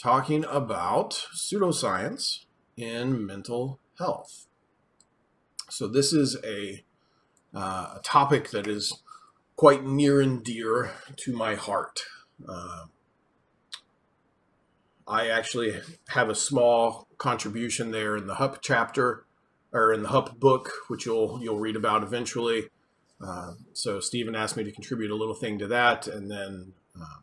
talking about pseudoscience in mental health. So this is a, uh, a topic that is quite near and dear to my heart. Uh, I actually have a small contribution there in the Hupp chapter or in the Hupp book, which you'll you'll read about eventually. Uh, so Stephen asked me to contribute a little thing to that, and then uh,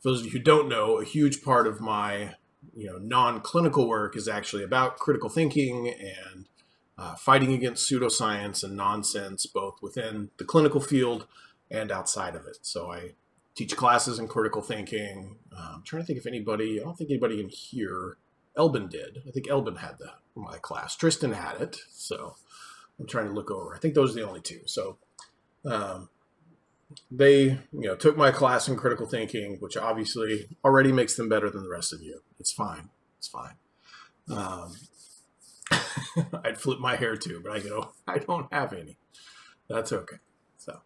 for those of you who don't know, a huge part of my you know non-clinical work is actually about critical thinking and uh, fighting against pseudoscience and nonsense, both within the clinical field and outside of it. So I teach classes in critical thinking. Uh, I'm trying to think if anybody, I don't think anybody in here, Elbin did. I think Elbin had the my class. Tristan had it. So I'm trying to look over. I think those are the only two. So um, they, you know, took my class in critical thinking, which obviously already makes them better than the rest of you. It's fine. It's fine. Um, I'd flip my hair too, but I go, I don't have any. That's okay. so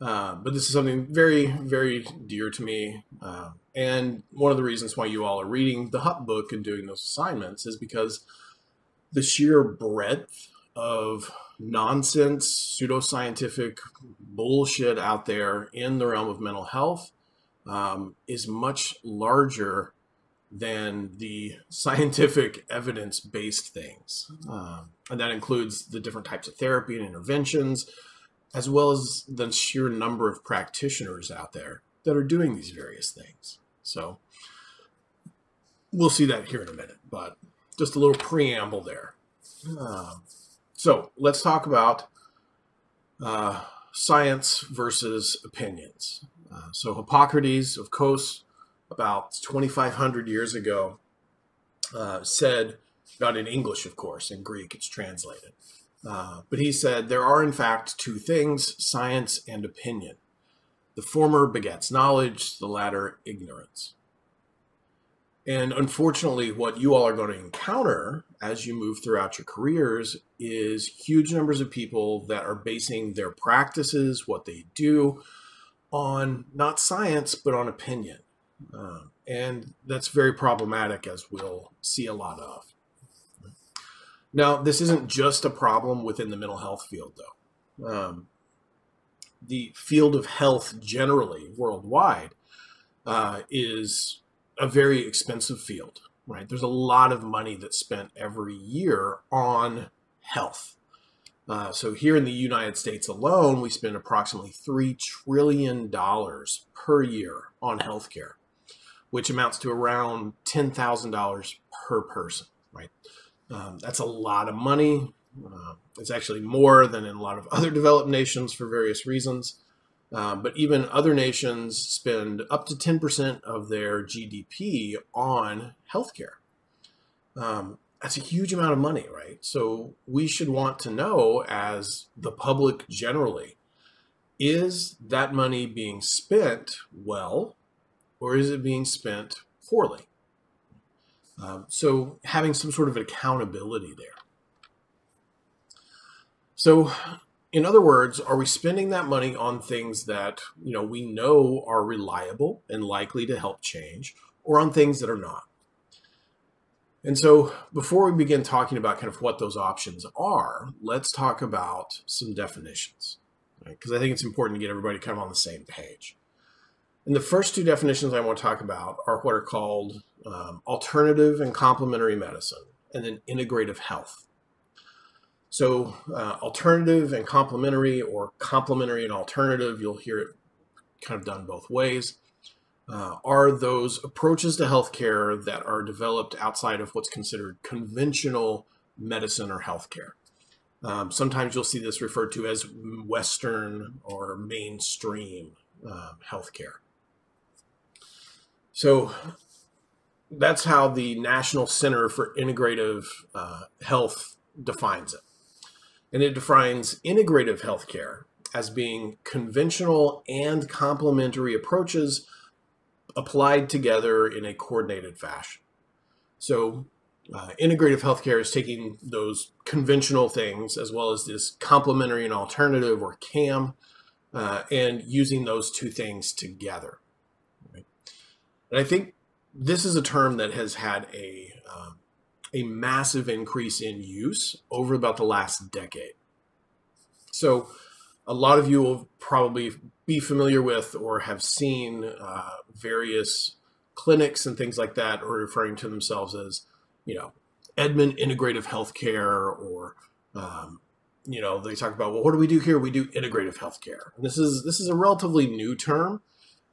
Uh, but this is something very, very dear to me. Uh, and one of the reasons why you all are reading the Hupp book and doing those assignments is because the sheer breadth of nonsense, pseudoscientific bullshit out there in the realm of mental health um, is much larger than the scientific evidence based things. Uh, and that includes the different types of therapy and interventions as well as the sheer number of practitioners out there that are doing these various things. So we'll see that here in a minute, but just a little preamble there. Uh, so let's talk about uh, science versus opinions. Uh, so Hippocrates, of course, about 2,500 years ago, uh, said, not in English, of course, in Greek it's translated, uh, but he said there are, in fact, two things science and opinion. The former begets knowledge, the latter, ignorance. And unfortunately, what you all are going to encounter as you move throughout your careers is huge numbers of people that are basing their practices, what they do, on not science, but on opinion. Uh, and that's very problematic, as we'll see a lot of. Now, this isn't just a problem within the mental health field, though. Um, the field of health generally, worldwide, uh, is a very expensive field, right? There's a lot of money that's spent every year on health. Uh, so here in the United States alone, we spend approximately $3 trillion per year on healthcare, which amounts to around $10,000 per person, right? Um, that's a lot of money. Uh, it's actually more than in a lot of other developed nations for various reasons. Uh, but even other nations spend up to 10% of their GDP on healthcare. Um, that's a huge amount of money, right? So we should want to know, as the public generally, is that money being spent well or is it being spent poorly? Um, so having some sort of accountability there. So, in other words, are we spending that money on things that you know we know are reliable and likely to help change, or on things that are not? And so, before we begin talking about kind of what those options are, let's talk about some definitions, because right? I think it's important to get everybody kind of on the same page. And the first two definitions I want to talk about are what are called um, alternative and complementary medicine, and then integrative health. So, uh, alternative and complementary, or complementary and alternative, you'll hear it kind of done both ways, uh, are those approaches to healthcare that are developed outside of what's considered conventional medicine or healthcare. Um, sometimes you'll see this referred to as Western or mainstream uh, healthcare. So that's how the National Center for Integrative uh, Health defines it. And it defines integrative healthcare as being conventional and complementary approaches applied together in a coordinated fashion. So, uh, integrative healthcare is taking those conventional things as well as this complementary and alternative or CAM uh, and using those two things together. And I think this is a term that has had a um, a massive increase in use over about the last decade. So, a lot of you will probably be familiar with or have seen uh, various clinics and things like that are referring to themselves as, you know, Edmond Integrative Healthcare or um, you know they talk about well what do we do here? We do integrative healthcare. And this is this is a relatively new term.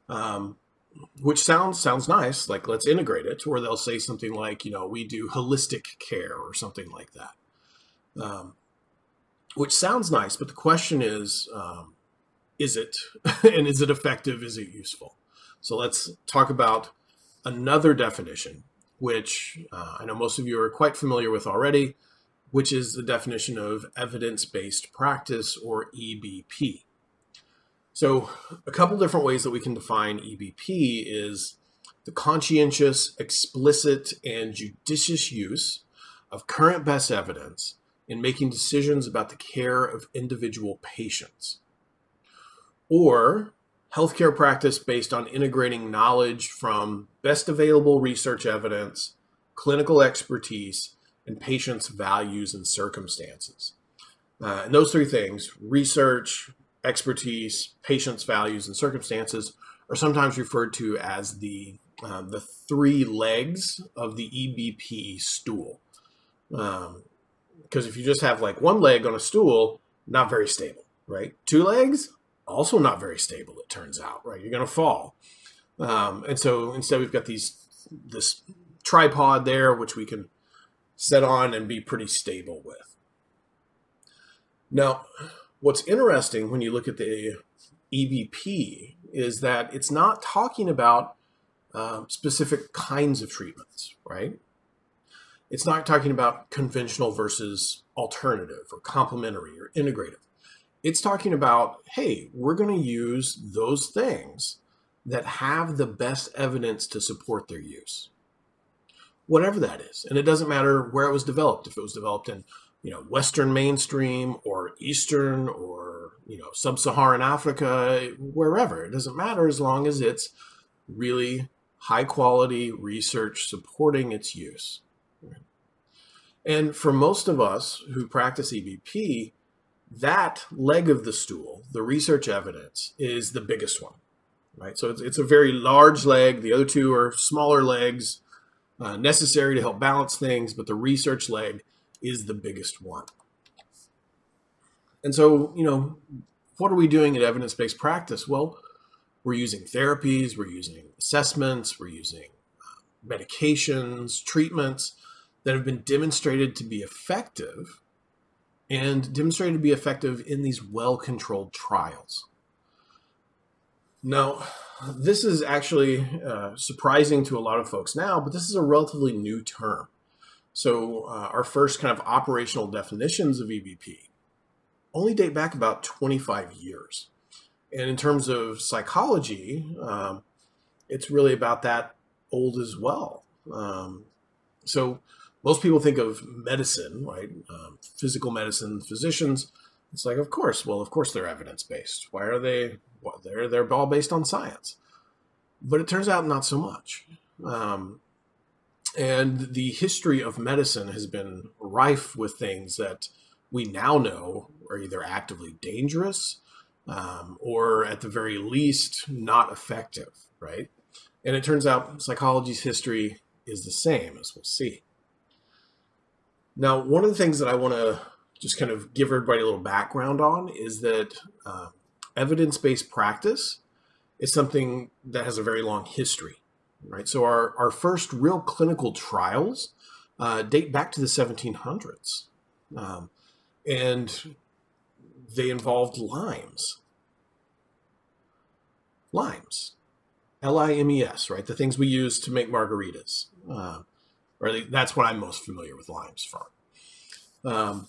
Um, which sounds sounds nice like let's integrate it or they'll say something like you know we do holistic care or something like that. Um, which sounds nice but the question is um, is it and is it effective? Is it useful? So let's talk about another definition which uh, i know most of you are quite familiar with already which is the definition of evidence based practice or EBP. So, a couple different ways that we can define EBP is the conscientious, explicit, and judicious use of current best evidence in making decisions about the care of individual patients. Or healthcare practice based on integrating knowledge from best available research evidence, clinical expertise, and patients' values and circumstances. Uh, and those three things research, expertise, patients' values, and circumstances are sometimes referred to as the, uh, the three legs of the EBP stool. Because um, if you just have like one leg on a stool, not very stable, right? Two legs, also not very stable, it turns out, right? You're going to fall. Um, and so instead, we've got these this tripod there, which we can set on and be pretty stable with. Now, what's interesting when you look at the EBP is that it's not talking about um, specific kinds of treatments, right? It's not talking about conventional versus alternative or complementary or integrative. It's talking about, hey, we're going to use those things that have the best evidence to support their use whatever that is. And it doesn't matter where it was developed, if it was developed in, you know, Western mainstream or Eastern or, you know, sub Saharan Africa, wherever. It doesn't matter as long as it's really high quality research supporting its use. And for most of us who practice EBP, that leg of the stool, the research evidence, is the biggest one, right? So it's, it's a very large leg. The other two are smaller legs uh, necessary to help balance things, but the research leg is the biggest one. And so, you know, what are we doing in evidence based practice? Well, we're using therapies, we're using assessments, we're using uh, medications, treatments that have been demonstrated to be effective and demonstrated to be effective in these well controlled trials. Now, this is actually uh, surprising to a lot of folks now, but this is a relatively new term. So, uh, our first kind of operational definitions of EBP only date back about 25 years. And in terms of psychology, um, it's really about that old as well. Um, so, most people think of medicine, right? Um, physical medicine, physicians. It's like, of course, well, of course they're evidence based. Why are they well, they're they're all based on science, but it turns out not so much. Um, and the history of medicine has been rife with things that we now know are either actively dangerous um, or, at the very least, not effective. Right? And it turns out psychology's history is the same, as we'll see. Now, one of the things that I want to just kind of give everybody a little background on is that uh, evidence based practice is something that has a very long history, right? So our, our first real clinical trials uh, date back to the 1700s. Um, and they involved limes. Limes. L I M E S, right? The things we use to make margaritas. Uh, or that's what I'm most familiar with limes from. Um,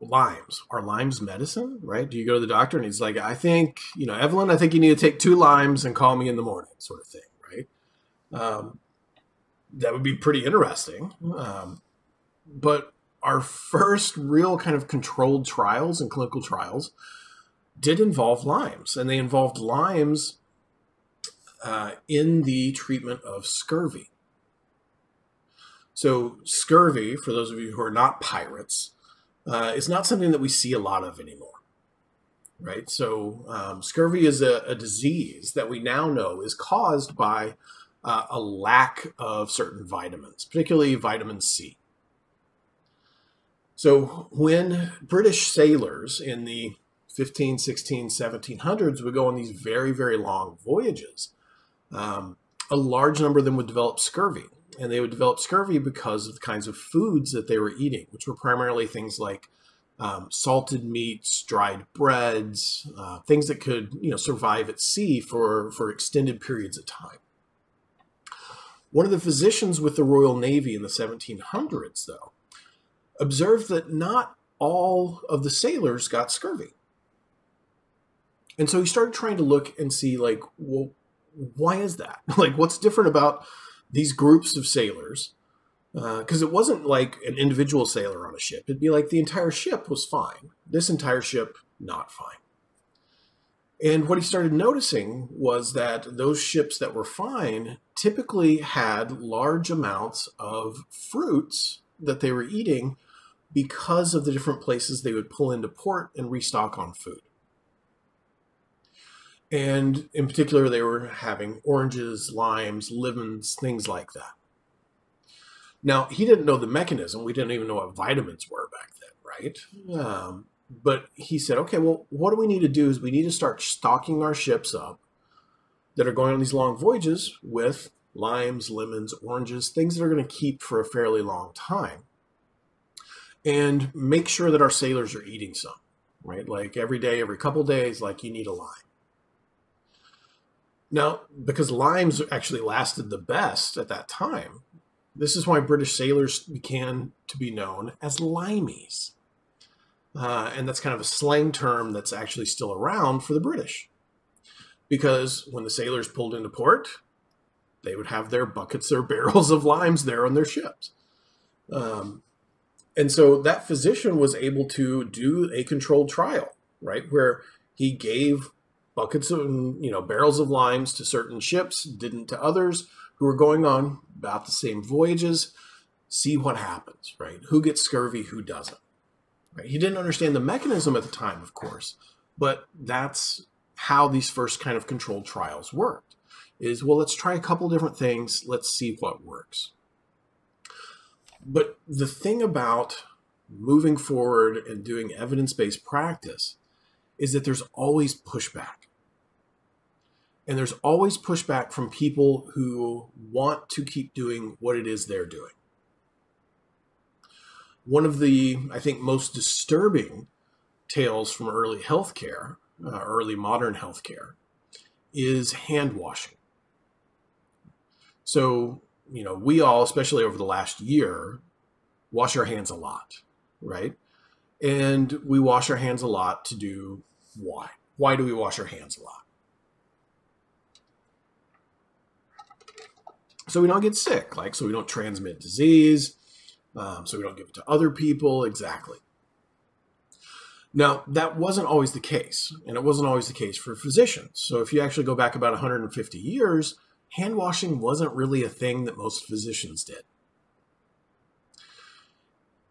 limes. Are limes medicine, right? Do you go to the doctor and he's like, I think, you know, Evelyn, I think you need to take two limes and call me in the morning, sort of thing? Um, that would be pretty interesting. Um, but our first real kind of controlled trials and clinical trials did involve limes, and they involved limes uh, in the treatment of scurvy. So, scurvy, for those of you who are not pirates, uh, is not something that we see a lot of anymore. Right? So, um, scurvy is a, a, disease that we now know is caused by uh, a lack of certain vitamins, particularly vitamin C. So, when British sailors in the 15, 16, 1700s would go on these very, very long voyages, um, a large number of them would develop scurvy. And they would develop scurvy because of the kinds of foods that they were eating, which were primarily things like um, salted meats, dried breads, uh, things that could you know survive at sea for, for extended periods of time. One of the physicians with the Royal Navy in the 1700s, though, observed that not all of the sailors got scurvy. And so he started trying to look and see, like, well, why is that? like, what's different about these groups of sailors? Because uh, it wasn't like an individual sailor on a ship. It'd be like the entire ship was fine. This entire ship, not fine. And what he started noticing was that those ships that were fine typically had large amounts of fruits that they were eating because of the different places they would pull into port and restock on food. And in particular, they were having oranges, limes, lemons, things like that. Now, he didn't know the mechanism. We didn't even know what vitamins were back then, right? Um, but he said, okay, well, what do we need to do is we need to start stocking our ships up that are going on these long voyages with limes, lemons, oranges, things that are going to keep for a fairly long time. And make sure that our sailors are eating some, right? Like every day, every couple days, like you need a lime. Now, because limes actually lasted the best at that time, this is why British sailors began to be known as limeys. Uh, and that's kind of a slang term that's actually still around for the British. Because when the sailors pulled into port, they would have their buckets or barrels of limes there on their ships. Um, and so that physician was able to do a controlled trial, right? Where he gave buckets of you know barrels of limes to certain ships, didn't to others who were going on about the same voyages. See what happens, right? Who gets scurvy, who doesn't. Right? He didn't understand the mechanism at the time, of course, but that's how these first kind of controlled trials worked. Is well, let's try a couple different things. Let's see what works. But the thing about moving forward and doing evidence based practice is that there's always pushback. And there's always pushback from people who want to keep doing what it is they're doing. One of the, I think, most disturbing tales from early healthcare, uh, early modern healthcare, is hand washing. So, you know, we all, especially over the last year, wash our hands a lot, right? And we wash our hands a lot to do why? Why do we wash our hands a lot? So we don't get sick, like, so we don't transmit disease, um, so we don't give it to other people. Exactly. Now, that wasn't always the case, and it wasn't always the case for physicians. So if you actually go back about 150 years, hand washing wasn't really a thing that most physicians did.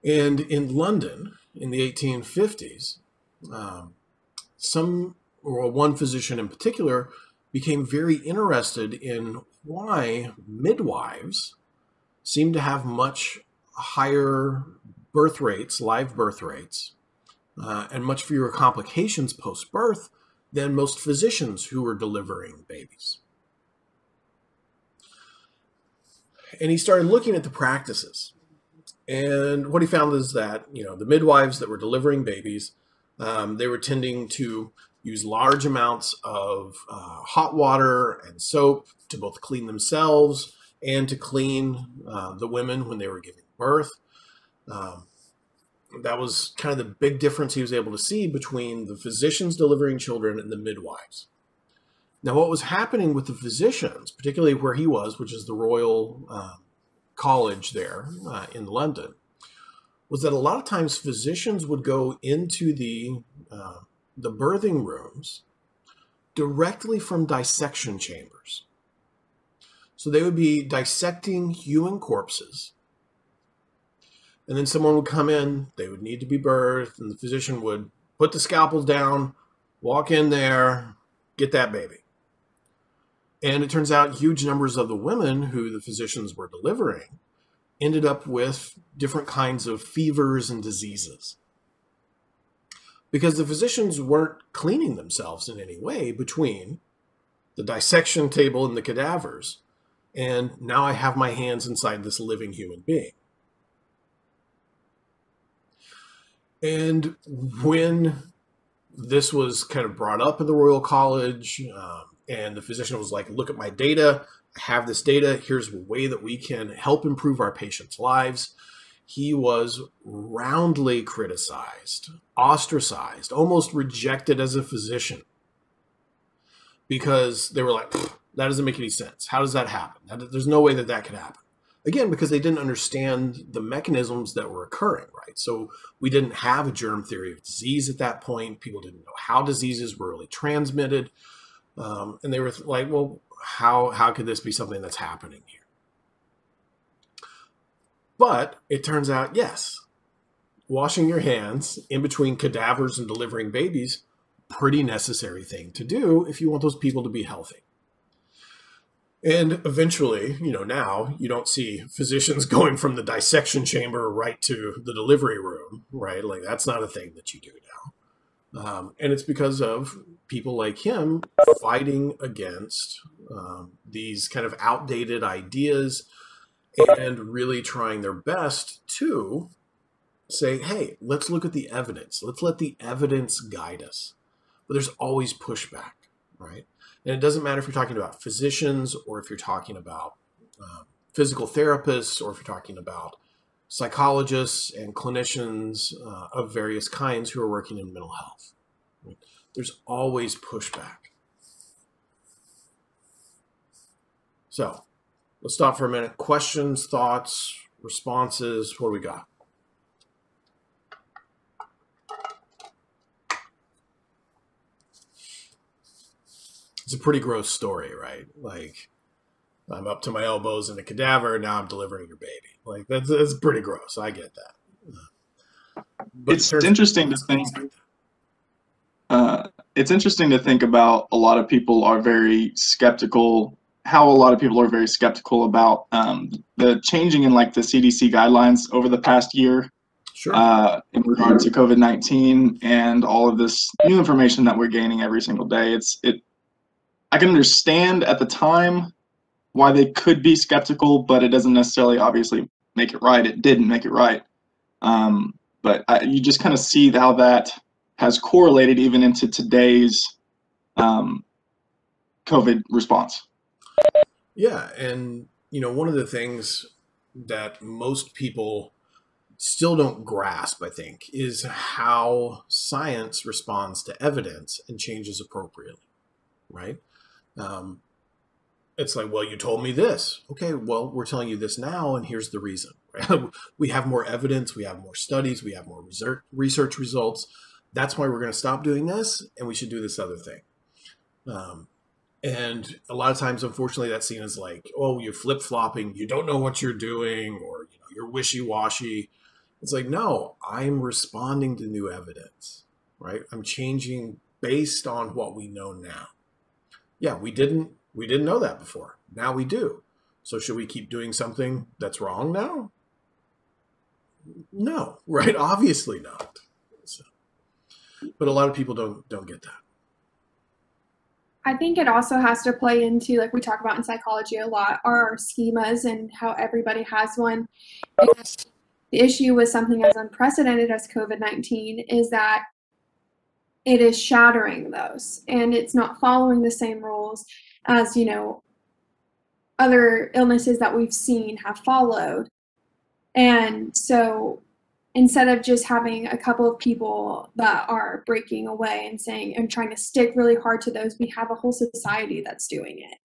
And in London in the 1850s, um, some or one physician in particular became very interested in why midwives seemed to have much higher birth rates, live birth rates, uh, and much fewer complications post birth than most physicians who were delivering babies. And he started looking at the practices. And what he found is that, you know, the midwives that were delivering babies um, they were tending to use large amounts of uh, hot water and soap to both clean themselves and to clean uh, the women when they were giving birth. Um, that was kind of the big difference he was able to see between the physicians delivering children and the midwives. Now, what was happening with the physicians, particularly where he was, which is the Royal uh, College there uh, in London, was that a lot of times physicians would go into the uh, the birthing rooms directly from dissection chambers. So they would be dissecting human corpses And then someone would come in, they would need to be birthed, and the physician would put the scalpel down, walk in there, get that baby. And it turns out huge numbers of the women who the physicians were delivering ended up with different kinds of fevers and diseases. Because the physicians weren't cleaning themselves in any way between the dissection table and the cadavers. And now I have my hands inside this living human being. And when this was kind of brought up in the Royal College, um, and the physician was like, look at my data. I have this data. Here's a way that we can help improve our patients' lives. He was roundly criticized, ostracized, almost rejected as a physician because they were like, that doesn't make any sense. How does that happen? There's no way that that could happen. Again, because they didn't understand the mechanisms that were occurring, right? So we didn't have a germ theory of disease at that point. People didn't know how diseases were really transmitted. Um, and they were like, well, how, how could this be something that's happening here? But it turns out, yes, washing your hands in between cadavers and delivering babies, pretty necessary thing to do if you want those people to be healthy. And eventually, you know, now you don't see physicians going from the dissection chamber right to the delivery room, right? Like that's not a thing that you do now. Um, and it's because of people like him fighting against um, these kind of outdated ideas and really trying their best to say, hey, let's look at the evidence. Let's let the evidence guide us. But there's always pushback, right? And it doesn't matter if you're talking about physicians or if you're talking about um, physical therapists or if you're talking about psychologists and clinicians uh, of various kinds who are working in mental health. There's always pushback. So let's stop for a minute. Questions, thoughts, responses. What do we got? It's a pretty gross story, right? Like I'm up to my elbows in a cadaver. Now I'm delivering your baby. Like that's that's pretty gross. I get that. But it's interesting to think. Uh, it's interesting to think about. A lot of people are very skeptical. How a lot of people are very skeptical about um, the changing in like the CDC guidelines over the past year. Sure. Uh, in regard to COVID nineteen and all of this new information that we're gaining every single day, it's it I can understand at the time why they could be skeptical, but it doesn't necessarily obviously make it right. It didn't make it right. Um, but I, you just kind of see how that has correlated even into today's um, COVID response. Yeah, and you know, one of the things that most people still don't grasp, I think, is how science responds to evidence and changes appropriately, right? Um, it's like, well, you told me this. Okay, well, we're telling you this now, and here's the reason. Right? we have more evidence, we have more studies, we have more research results. That's why we're going to stop doing this, and we should do this other thing. Um, and a lot of times, unfortunately, that scene is like, oh, you're flip flopping, you don't know what you're doing, or you know, you're wishy washy. It's like, no, I'm responding to new evidence, right? I'm changing based on what we know now yeah, we didn't we didn't know that before. Now we do. So should we keep doing something that's wrong now? No, right? Obviously not. So, but a lot of people don't don't get that. I think it also has to play into like we talk about in psychology a lot our schemas and how everybody has one. the issue with something as unprecedented as COVID nineteen is that it is shattering those and it's not following the same rules as you know other illnesses that we've seen have followed. And so instead of just having a couple of people that are breaking away and saying and trying to stick really hard to those we have a whole society that's doing it.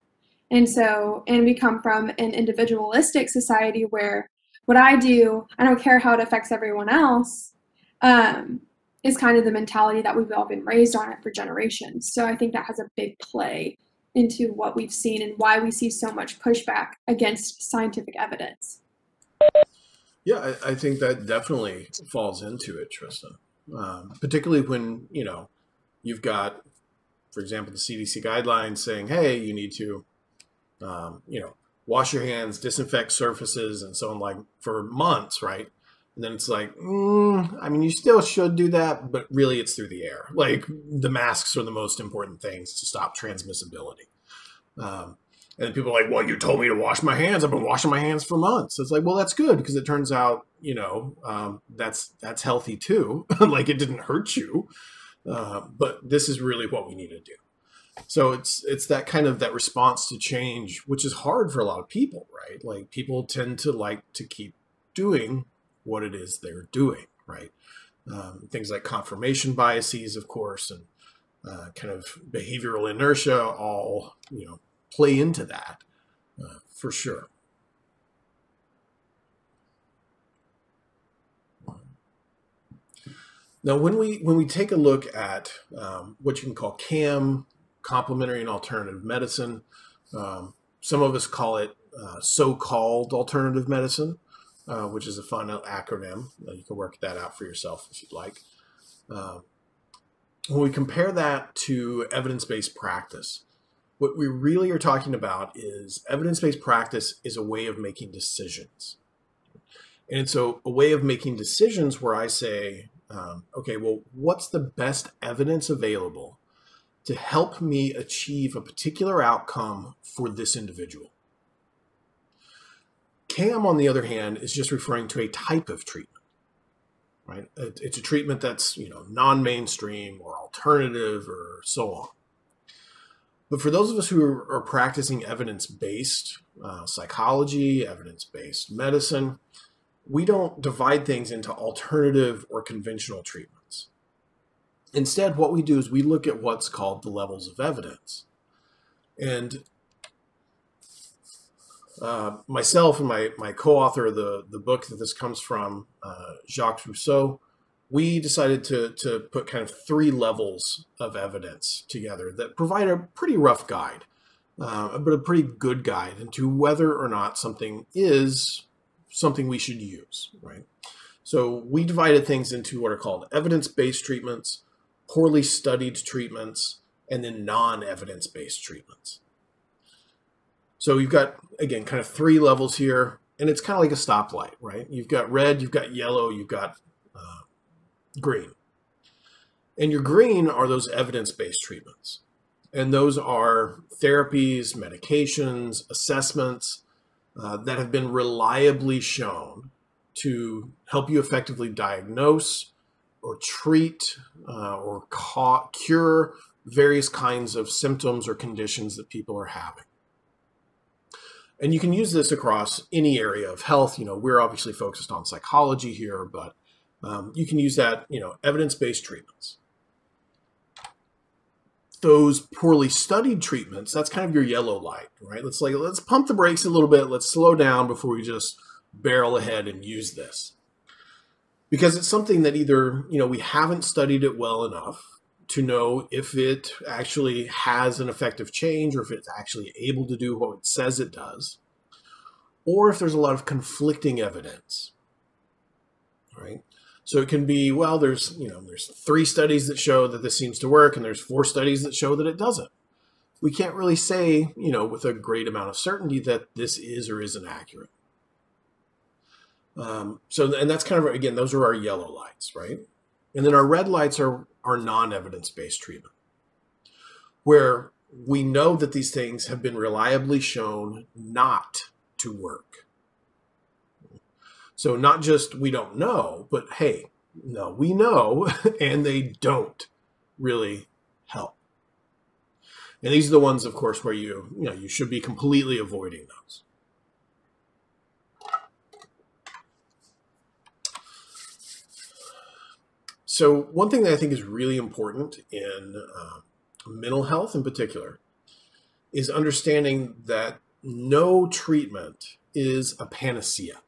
And so and we come from an individualistic society where what i do i don't care how it affects everyone else um, is kind of the mentality that we've all been raised on it for generations. So I think that has a big play into what we've seen and why we see so much pushback against scientific evidence. Yeah, I, I think that definitely falls into it, Tristan. Um, particularly when you know you've got, for example, the CDC guidelines saying, "Hey, you need to, um, you know, wash your hands, disinfect surfaces, and so on, like for months, right?" And then it's like, mm, I mean, you still should do that, but really, it's through the air. Like the masks are the most important things to stop transmissibility. Um, and people are like, well, you told me to wash my hands. I've been washing my hands for months. It's like, well, that's good because it turns out, you know, um, that's that's healthy too. like it didn't hurt you. Uh, but this is really what we need to do. So it's it's that kind of that response to change, which is hard for a lot of people, right? Like people tend to like to keep doing what it is they're doing, right? Um, things like confirmation biases, of course, and uh, kind of behavioral inertia, all you know, play into that uh, for sure. Now, when we when we take a look at um, what you can call CAM, complementary and alternative medicine, um, some of us call it uh, so-called alternative medicine, uh, which is a fun acronym. You can work that out for yourself if you'd like. Uh, when we compare that to evidence-based practice, what we really are talking about is evidence-based practice is a way of making decisions. And so a way of making decisions where I say, um, okay, well, what's the best evidence available to help me achieve a particular outcome for this individual? CAM, on the other hand, is just referring to a type of treatment, right? It's a treatment that's, you know, non-mainstream or alternative or so on. But for those of us who are, practicing evidence based uh, psychology, evidence based medicine, we don't divide things into alternative or conventional treatments. Instead, what we do is we look at what's called the levels of evidence. And uh, myself and my, my co-author of the, the book that this comes from, uh, Jacques Rousseau, we decided to, to put kind of three levels of evidence together that provide a pretty rough guide, uh, but a pretty good guide into whether or not something is something we should use, right? So we divided things into what are called evidence-based treatments, poorly studied treatments, and then non-evidence-based treatments. So you've got, again, kind of three levels here, and it's kind of like a stoplight, right? You've got red, you've got yellow, you've got uh, green. And your green are those evidence-based treatments. And those are therapies, medications, assessments uh, that have been reliably shown to help you effectively diagnose or treat uh, or cure various kinds of symptoms or conditions that people are having. And you can use this across any area of health. You know, we're obviously focused on psychology here, but um, you can use that, you know, evidence-based treatments. Those poorly studied treatments, that's kind of your yellow light, right? Let's like let's pump the brakes a little bit. Let's slow down before we just barrel ahead and use this. Because it's something that either, you know, we haven't studied it well enough to know if it actually has an effective change or if it's actually able to do what it says it does, or if there's a lot of conflicting evidence, right? So it can be, well, there's, you know, there's three studies that show that this seems to work and there's four studies that show that it doesn't. We can't really say, you know, with a great amount of certainty that this is or isn't accurate. Um, so, and that's kind of, again, those are our yellow lights, right? And then our red lights are, are non-evidence-based treatment, where we know that these things have been reliably shown not to work. So not just we don't know, but hey, no, we know, and they don't really help. And these are the ones, of course, where you you know you should be completely avoiding those. So one thing that I think is really important in uh, mental health, in particular, is understanding that no treatment is a panacea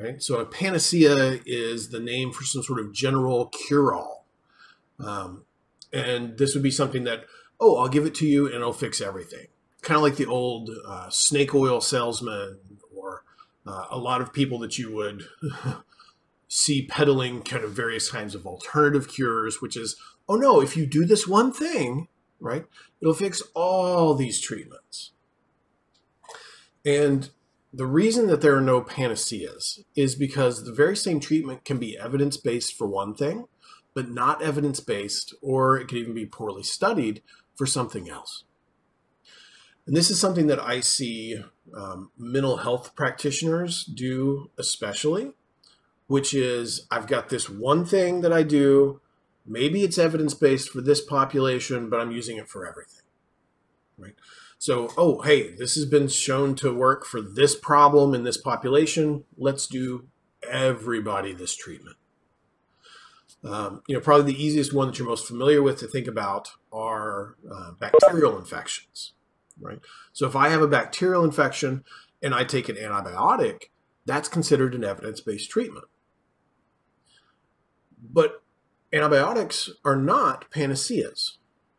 right? So a panacea is the name for some sort of general cure-all. Um, and this would be something that, oh, I'll give it to you and it'll fix everything. Kind of like the old uh, snake oil salesman or uh, a lot of people that you would see peddling kind of various kinds of alternative cures, which is, oh no, if you do this one thing, right, it'll fix all these treatments. And the reason that there are no panaceas is because the very same treatment can be evidence based for one thing, but not evidence based, or it could even be poorly studied for something else. And this is something that I see um, mental health practitioners do, especially, which is I've got this one thing that I do. Maybe it's evidence based for this population, but I'm using it for everything. Right. So, oh, hey, this has been shown to work for this problem in this population. Let's do everybody this treatment. Um, you know, probably the easiest one that you're most familiar with to think about are uh, bacterial infections, right? So if I have a bacterial infection and I take an antibiotic, that's considered an evidence-based treatment. But antibiotics are not panaceas.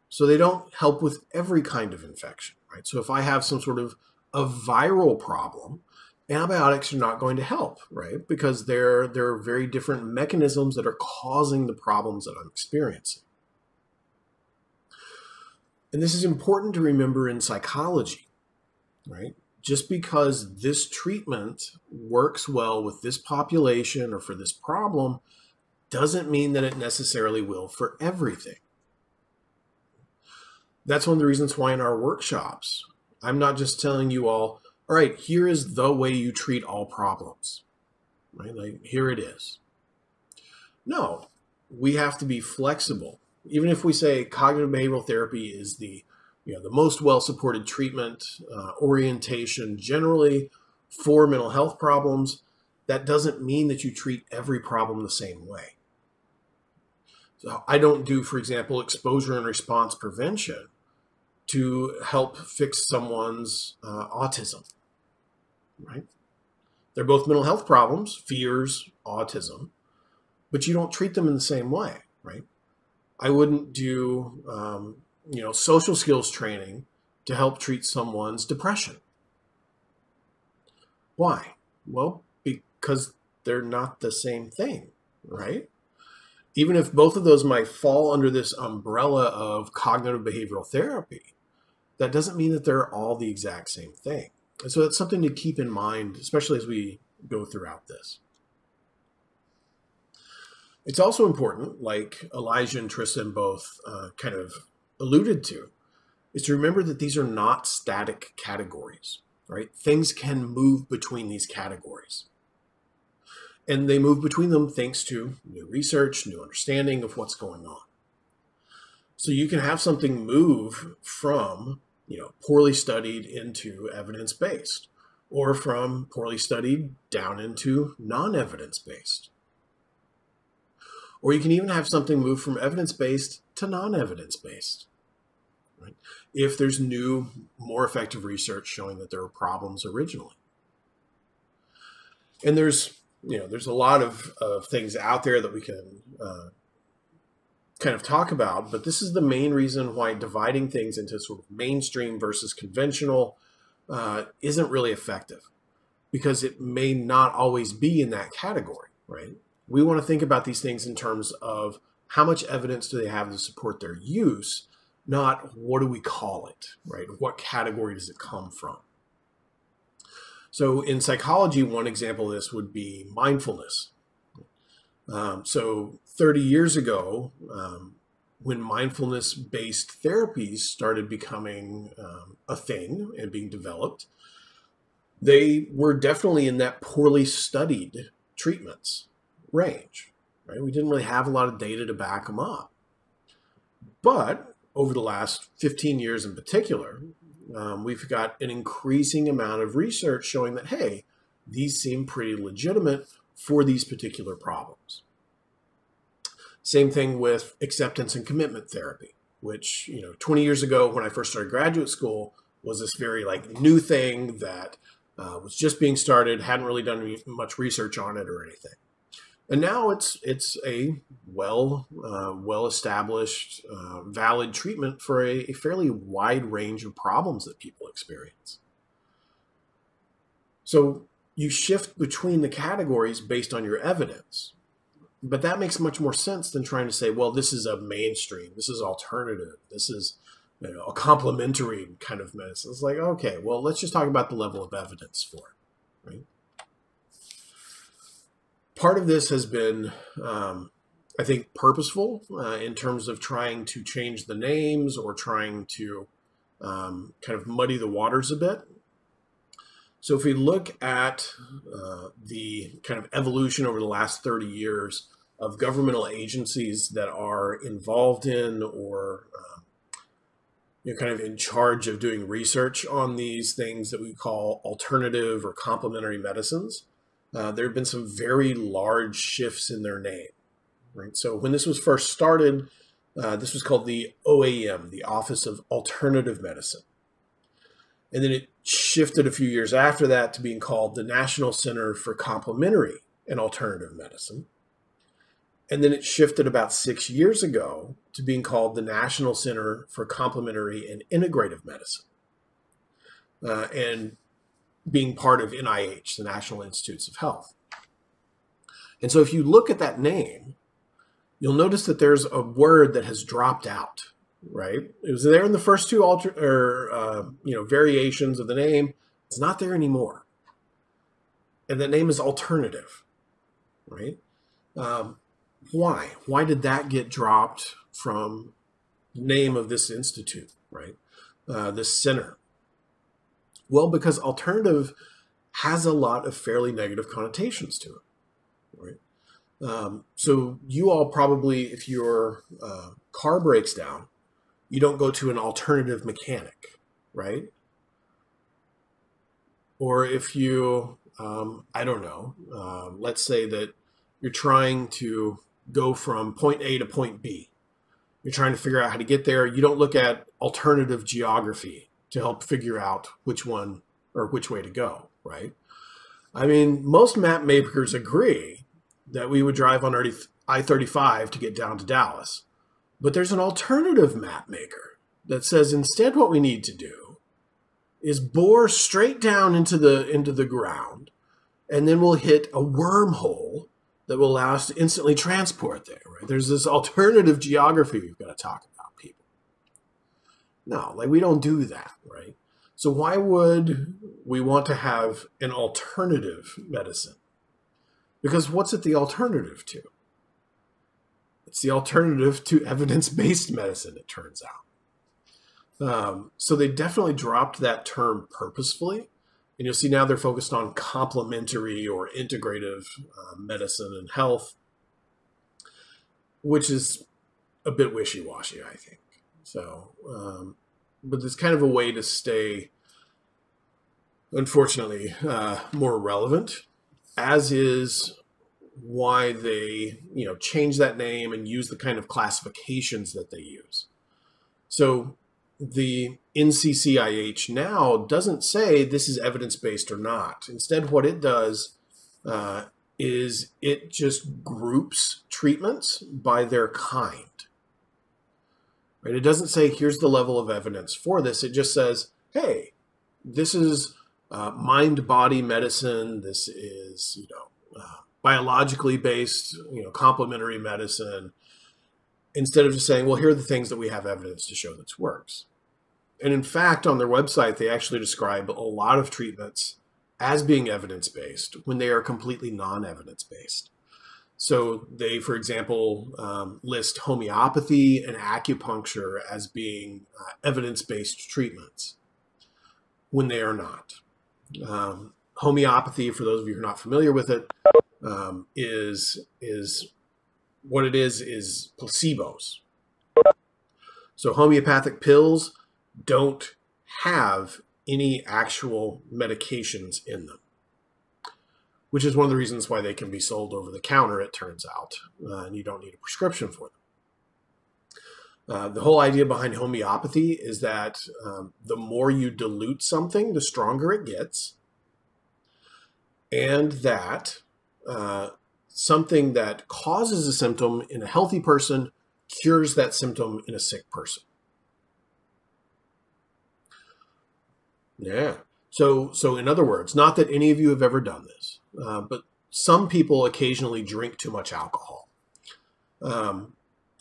So they don't help with every kind of infection, right? So if I have some sort of a viral problem, antibiotics are not going to help, right? Because there, there are very different mechanisms that are causing the problems that I'm experiencing. And this is important to remember in psychology, right? Just because this treatment works well with this population or for this problem doesn't mean that it necessarily will for everything. That's one of the reasons why in our workshops, I'm not just telling you all, all right, here is the way you treat all problems, right? Like, here it is. No, we have to be flexible. Even if we say cognitive behavioral therapy is the you know the most well supported treatment uh, orientation generally for mental health problems, that doesn't mean that you treat every problem the same way. So I don't do, for example, exposure and response prevention to help fix someone's uh, autism, right? They're both mental health problems, fears, autism, but you don't treat them in the same way, right? I wouldn't do, um, you know, social skills training to help treat someone's depression. Why? Well, because they're not the same thing, right? Even if both of those might fall under this umbrella of cognitive behavioral therapy, that doesn't mean that they're all the exact same thing. And so that's something to keep in mind, especially as we go throughout this. It's also important, like Elijah and Tristan both uh, kind of alluded to, is to remember that these are not static categories, right? Things can move between these categories. And they move between them thanks to new research, new understanding of what's going on. So you can have something move from you know, poorly studied into evidence based, or from poorly studied down into non evidence based. Or you can even have something move from evidence based to non evidence based. Right? If there's new, more effective research showing that there were problems originally. And there's, you know, there's a lot of, of things out there that we can uh, kind of talk about, but this is the main reason why dividing things into sort of mainstream versus conventional uh, isn't really effective because it may not always be in that category, right? We want to think about these things in terms of how much evidence do they have to support their use, not what do we call it, right? What category does it come from? So in psychology, one example of this would be mindfulness. Um, so 30 years ago, um, when mindfulness based therapies started becoming um, a thing and being developed, they were definitely in that poorly studied treatments range. Right? We didn't really have a lot of data to back them up. But over the last 15 years in particular, um, we've got an increasing amount of research showing that, hey, these seem pretty legitimate for these particular problems. Same thing with acceptance and commitment therapy, which, you know, 20 years ago when I first started graduate school was this very like new thing that uh, was just being started, hadn't really done much research on it or anything. And now it's it's a well uh, well established uh, valid treatment for a, a fairly wide range of problems that people experience. So you shift between the categories based on your evidence. But that makes much more sense than trying to say, well, this is a mainstream, this is alternative, this is you know, a complementary kind of medicine. It's like, okay, well, let's just talk about the level of evidence for it, right? Part of this has been, um, I think, purposeful uh, in terms of trying to change the names or trying to um, kind of muddy the waters a bit. So if we look at uh, the kind of evolution over the last 30 years of governmental agencies that are involved in or um, you know, kind of in charge of doing research on these things that we call alternative or complementary medicines, uh, there have been some very large shifts in their name. Right. So when this was first started, uh, this was called the OAM, the Office of Alternative Medicine. And then it shifted a few years after that to being called the National Center for Complementary and Alternative Medicine. And then it shifted about six years ago to being called the National Center for Complementary and Integrative Medicine. Uh, and being part of NIH, the National Institutes of Health. And so if you look at that name, you'll notice that there's a word that has dropped out right? It was there in the first two alter or uh, you know variations of the name. It's not there anymore, and that name is alternative, right? Um, why? Why did that get dropped from the name of this institute, right? Uh, this center. Well, because alternative has a lot of fairly negative connotations to it, right? Um, so you all probably, if your uh, car breaks down, you don't go to an alternative mechanic, right? Or if you, um, I don't know, uh, let's say that you're trying to go from point A to point B. You're trying to figure out how to get there. You don't look at alternative geography to help figure out which one or which way to go, right? I mean, most map makers agree that we would drive on I 35 to get down to Dallas. But there's an alternative map maker that says instead what we need to do is bore straight down into the into the ground and then we'll hit a wormhole that will allow us to instantly transport there, right? There's this alternative geography we've got to talk about. No, like we don't do that, right? So why would we want to have an alternative medicine? Because what's it the alternative to? It's the alternative to evidence based medicine, it turns out. Um, so they definitely dropped that term purposefully. And you'll see now they're focused on complementary or integrative uh, medicine and health, which is a bit wishy washy, I think. So, um, but it's kind of a way to stay, unfortunately, uh, more relevant, as is why they you know change that name and use the kind of classifications that they use. So the NCCIH now doesn't say this is evidence based or not. Instead, what it does uh, is it just groups treatments by their kind. Right? It doesn't say here's the level of evidence for this. It just says, hey, this is uh, mind body medicine. This is you know uh, biologically based, you know, complementary medicine, instead of just saying, well, here are the things that we have evidence to show this works. And in fact, on their website, they actually describe a lot of treatments as being evidence based when they are completely non evidence based. So they, for example, um, list homeopathy and acupuncture as being uh, evidence based treatments when they are not. Um, homeopathy, for those of you who are not familiar with it, um, is is what it is is placebos. So homeopathic pills don't have any actual medications in them, which is one of the reasons why they can be sold over the counter. It turns out, uh, and you don't need a prescription for them. Uh, the whole idea behind homeopathy is that um, the more you dilute something, the stronger it gets, and that uh, something that causes a symptom in a healthy person cures that symptom in a sick person. Yeah. So, so in other words, not that any of you have ever done this, uh, but some people occasionally drink too much alcohol. Um,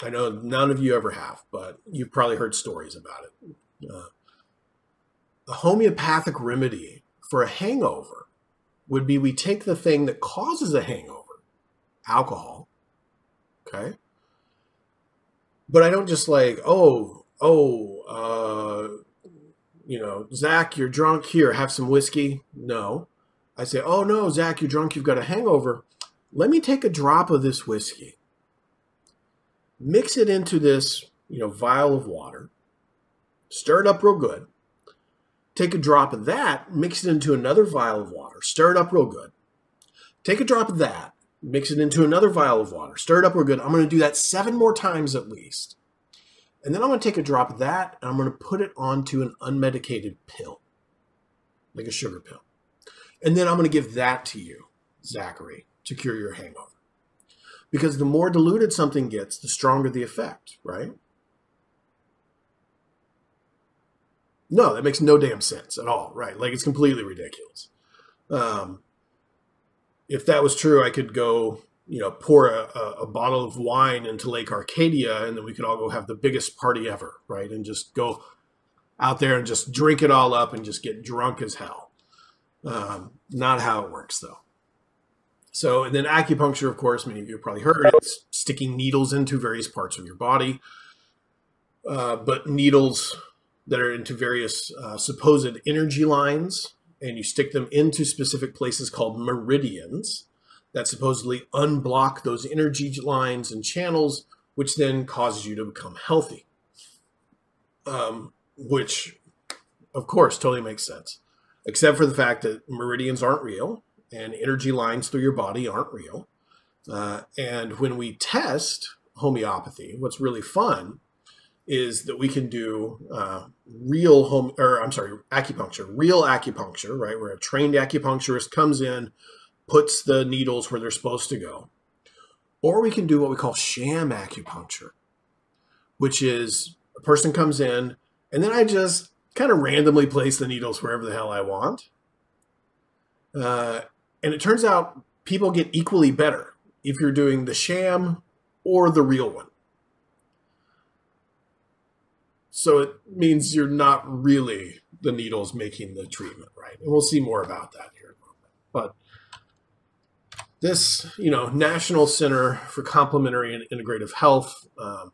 I know none of you ever have, but you've probably heard stories about it. Uh, a homeopathic remedy for a hangover would be we take the thing that causes a hangover, alcohol, okay? But I don't just like, oh, oh, uh, you know, Zach, you're drunk. Here, have some whiskey. No. I say, oh no, Zach, you're drunk. You've got a hangover. Let me take a drop of this whiskey, mix it into this, you know, vial of water, stir it up real good. Take a drop of that, mix it into another vial of water, stir it up real good. Take a drop of that, mix it into another vial of water, stir it up real good. I'm going to do that seven more times at least. And then I'm going to take a drop of that and I'm going to put it onto an unmedicated pill, like a sugar pill. And then I'm going to give that to you, Zachary, to cure your hangover. Because the more diluted something gets, the stronger the effect, right? No, that makes no damn sense at all, right? Like it's completely ridiculous. Um, if that was true, I could go you know, pour a, a, bottle of wine into Lake Arcadia, and then we could all go have the biggest party ever, right? And just go out there and just drink it all up and just get drunk as hell. Um, not how it works, though. So, and then acupuncture, of course, many of you have probably heard it's sticking needles into various parts of your body, uh, but needles that are into various uh, supposed energy lines, and you stick them into specific places called meridians that supposedly unblock those energy lines and channels, which then causes you to become healthy. Um, which, of course, totally makes sense, except for the fact that meridians aren't real and energy lines through your body aren't real. Uh, and when we test homeopathy, what's really fun is that we can do uh, real home, or I'm sorry, acupuncture, real acupuncture, right? Where a trained acupuncturist comes in, puts the needles where they're supposed to go. Or we can do what we call sham acupuncture, which is a person comes in and then I just kind of randomly place the needles wherever the hell I want. Uh, and it turns out people get equally better if you're doing the sham or the real one. So it means you're not really the needles making the treatment, right? And we'll see more about that here in a moment. But this, you know, National Center for Complementary and Integrative Health um,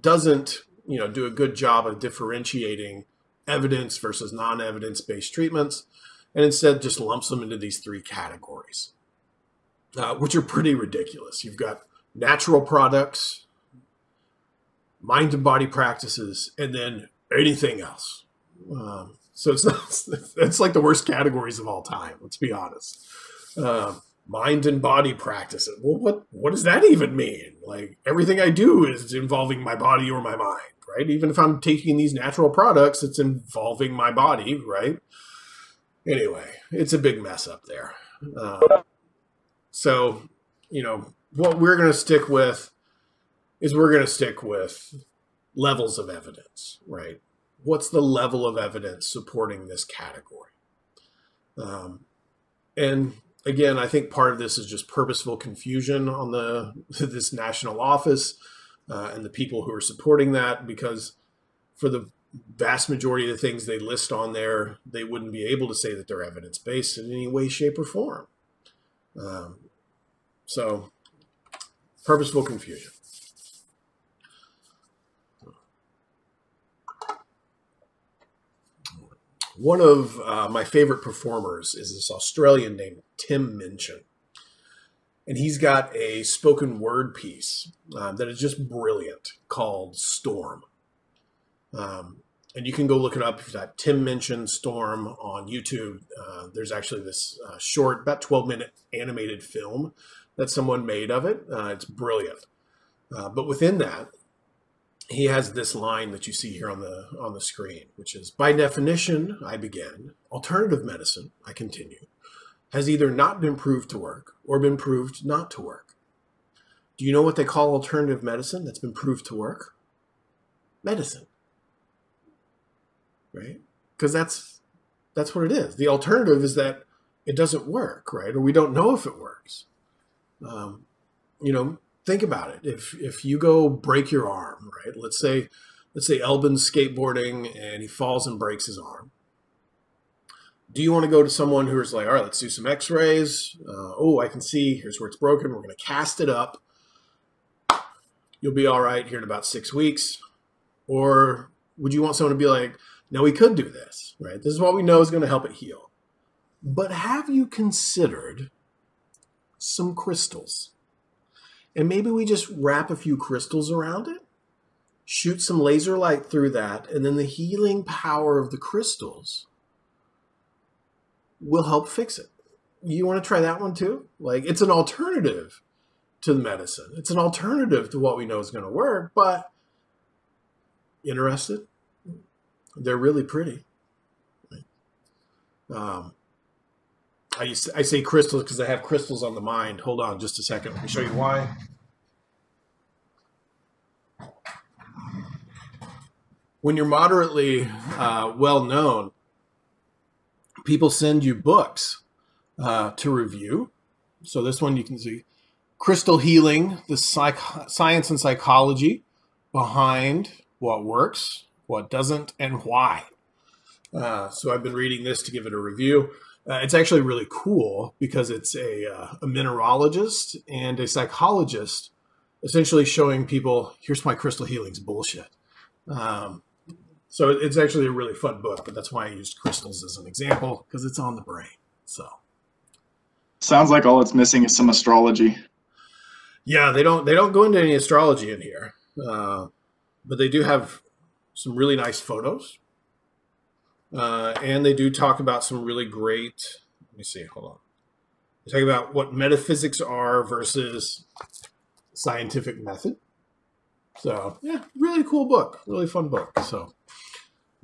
doesn't, you know, do a good job of differentiating evidence versus non-evidence based treatments, and instead just lumps them into these three categories, uh, which are pretty ridiculous. You've got natural products, mind and body practices, and then anything else. Um, so it's not, it's like the worst categories of all time. Let's be honest. Um, mind and body practice. Well, what what does that even mean? Like everything I do is involving my body or my mind, right? Even if I'm taking these natural products, it's involving my body, right? Anyway, it's a big mess up there. Uh, so, you know, what we're going to stick with is we're going to stick with levels of evidence, right? What's the level of evidence supporting this category? Um, and again, I think part of this is just purposeful confusion on the this national office uh, and the people who are supporting that, because for the vast majority of the things they list on there, they wouldn't be able to say that they're evidence based in any way, shape, or form. Um, so, purposeful confusion. One of uh, my favorite performers is this Australian named Tim Minchin. And he's got a spoken word piece uh, that is just brilliant called Storm. Um, and you can go look it up. If that Tim Minchin Storm on YouTube. Uh, there's actually this uh, short, about 12 minute animated film that someone made of it. Uh, it's brilliant. Uh, but within that, he has this line that you see here on the on the screen, which is by definition, I begin, alternative medicine, I continue, has either not been proved to work or been proved not to work. Do you know what they call alternative medicine that's been proved to work? Medicine. Right? Because that's that's what it is. The alternative is that it doesn't work, right? Or we don't know if it works. Um, you know, think about it. If if you go break your arm, right? Let's say let's say Elbin's skateboarding and he falls and breaks his arm. Do you want to go to someone who's like, all right, let's do some X-rays. Uh, oh, I can see. Here's where it's broken. We're going to cast it up. You'll be all right here in about six weeks. Or would you want someone to be like, no, we could do this, right? This is what we know is going to help it heal. But have you considered some crystals? And maybe we just wrap a few crystals around it, shoot some laser light through that, and then the healing power of the crystals will help fix it. You want to try that one too? Like, it's an alternative to the medicine, it's an alternative to what we know is going to work, but interested? They're really pretty. Um, I, to, I say crystals because I have crystals on the mind. Hold on just a second. Let me show you why. When you're moderately uh, well known, people send you books uh, to review. So this one you can see Crystal Healing, the psych- science and psychology behind what works, what doesn't, and why. Uh, so I've been reading this to give it a review. Uh, it's actually really cool because it's a, uh, a mineralogist and a psychologist essentially showing people here's my crystal healing's bullshit. Um, so it's actually a really fun book, but that's why I used crystals as an example because it's on the brain. So sounds like all it's missing is some astrology. Yeah, they don't they don't go into any astrology in here, uh, but they do have some really nice photos uh, and they do talk about some really great, let me see, hold on. They talk about what metaphysics are versus scientific method. So, yeah, really cool book, really fun book. So,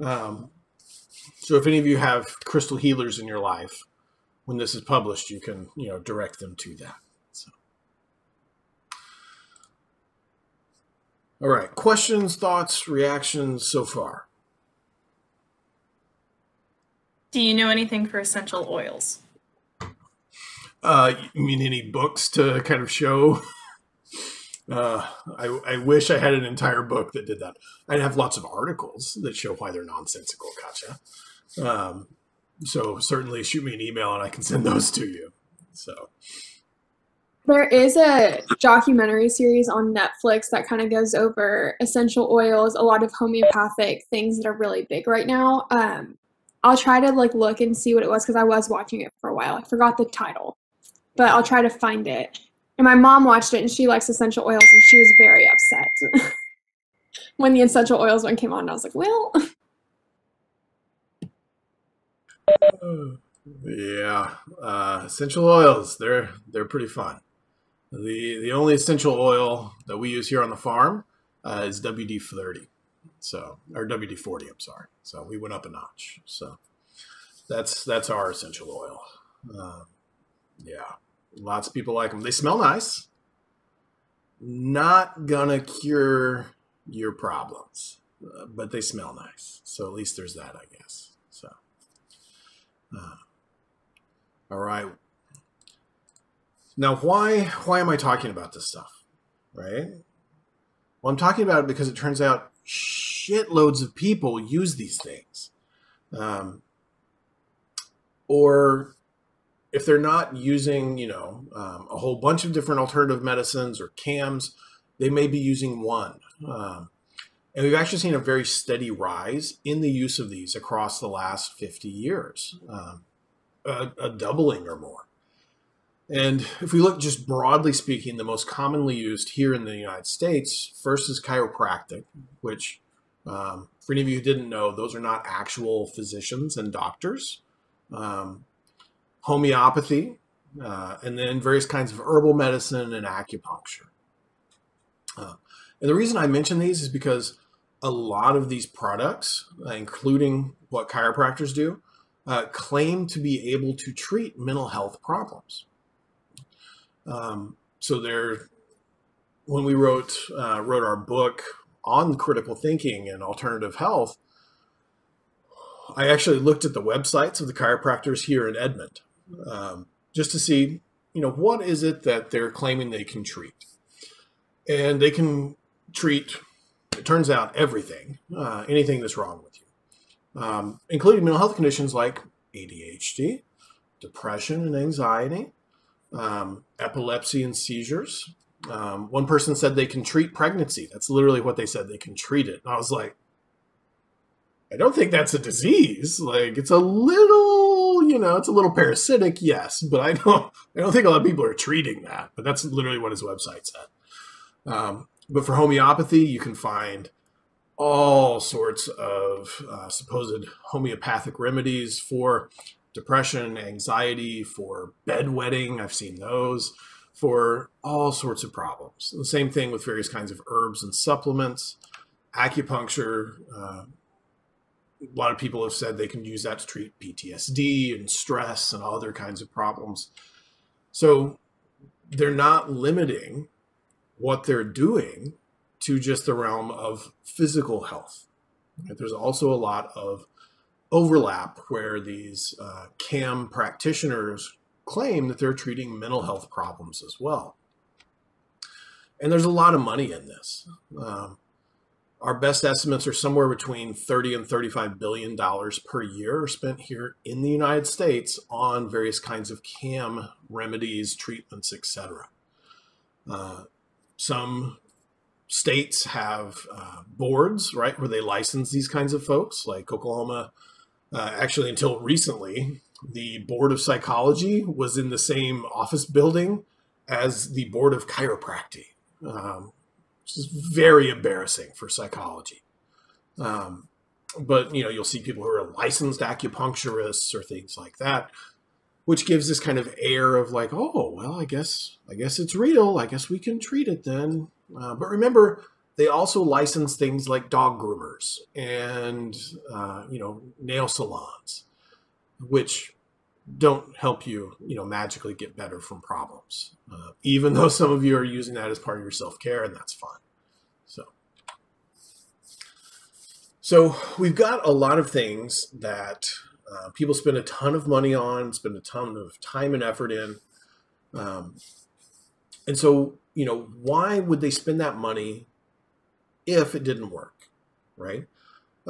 um, so if any of you have crystal healers in your life, when this is published, you can, you know, direct them to that. So. All right, questions, thoughts, reactions so far? Do you know anything for essential oils? Uh, you mean any books to kind of show? Uh, I, I wish I had an entire book that did that. I'd have lots of articles that show why they're nonsensical. Gotcha. Um, so certainly shoot me an email and I can send those to you. So there is a documentary series on Netflix that kind of goes over essential oils, a lot of homeopathic things that are really big right now. Um, I'll try to like look and see what it was because I was watching it for a while. I forgot the title, but I'll try to find it. And my mom watched it and she likes essential oils and she was very upset when the essential oils one came on. I was like, well. Yeah, uh, essential oils. They're they're pretty fun. The the only essential oil that we use here on the farm uh, is WD thirty. So, or WD forty. I'm sorry. So we went up a notch. So that's that's our essential oil. Um, yeah, lots of people like them. They smell nice. Not gonna cure your problems, uh, but they smell nice. So at least there's that, I guess. So, uh, all right. Now, why why am I talking about this stuff? Right. Well, I'm talking about it because it turns out shitloads of people use these things. Um, or if they're not using, you know, um, a whole bunch of different alternative medicines or CAMs, they may be using one. Um, and we've actually seen a very steady rise in the use of these across the last 50 years, um, a, a doubling or more. And if we look just broadly speaking, the most commonly used here in the United States, first is chiropractic, which um, for any of you who didn't know, those are not actual physicians and doctors. Um, homeopathy, uh, and then various kinds of herbal medicine and acupuncture. Uh, and the reason I mention these is because a lot of these products, uh, including what chiropractors do, uh, claim to be able to treat mental health problems. Um, so there, when we wrote uh, wrote our book on critical thinking and alternative health, I actually looked at the websites of the chiropractors here in Edmond um, just to see, you know, what is it that they're claiming they can treat. And they can treat, it turns out, everything, uh, anything that's wrong with you, um, including mental health conditions like ADHD, depression and anxiety, um, epilepsy and seizures. Um, one person said they can treat pregnancy. That's literally what they said. They can treat it. And I was like, I don't think that's a disease. Like it's a little, you know, it's a little parasitic, yes, but I don't, I don't think a lot of people are treating that. But that's literally what his website said. Um, but for homeopathy, you can find all sorts of uh, supposed homeopathic remedies for depression, anxiety, for bedwetting. I've seen those for all sorts of problems. The same thing with various kinds of herbs and supplements, acupuncture. Uh, a lot of people have said they can use that to treat PTSD and stress and other kinds of problems. So they're not limiting what they're doing to just the realm of physical health. There's also a lot of overlap where these uh, CAM practitioners claim that they're treating mental health problems as well. And there's a lot of money in this. Um, our best estimates are somewhere between 30 and 35 billion dollars per year spent here in the United States on various kinds of CAM remedies, treatments, etc. Uh, some states have uh, boards, right, where they license these kinds of folks, like Oklahoma. Uh, actually, until recently, the Board of Psychology was in the same office building as the Board of Chiropractic. Um, which is very embarrassing for psychology. Um, but you know, you'll see people who are licensed acupuncturists or things like that, which gives this kind of air of like, oh, well, I guess, I guess it's real. I guess we can treat it then. Uh, but remember, they also license things like dog groomers and uh, you know nail salons, which don't help you, you know, magically get better from problems. Uh, even though some of you are using that as part of your self care, and that's fine. So, so we've got a lot of things that uh, people spend a ton of money on, spend a ton of time and effort in, um, and so you know, why would they spend that money if it didn't work, right?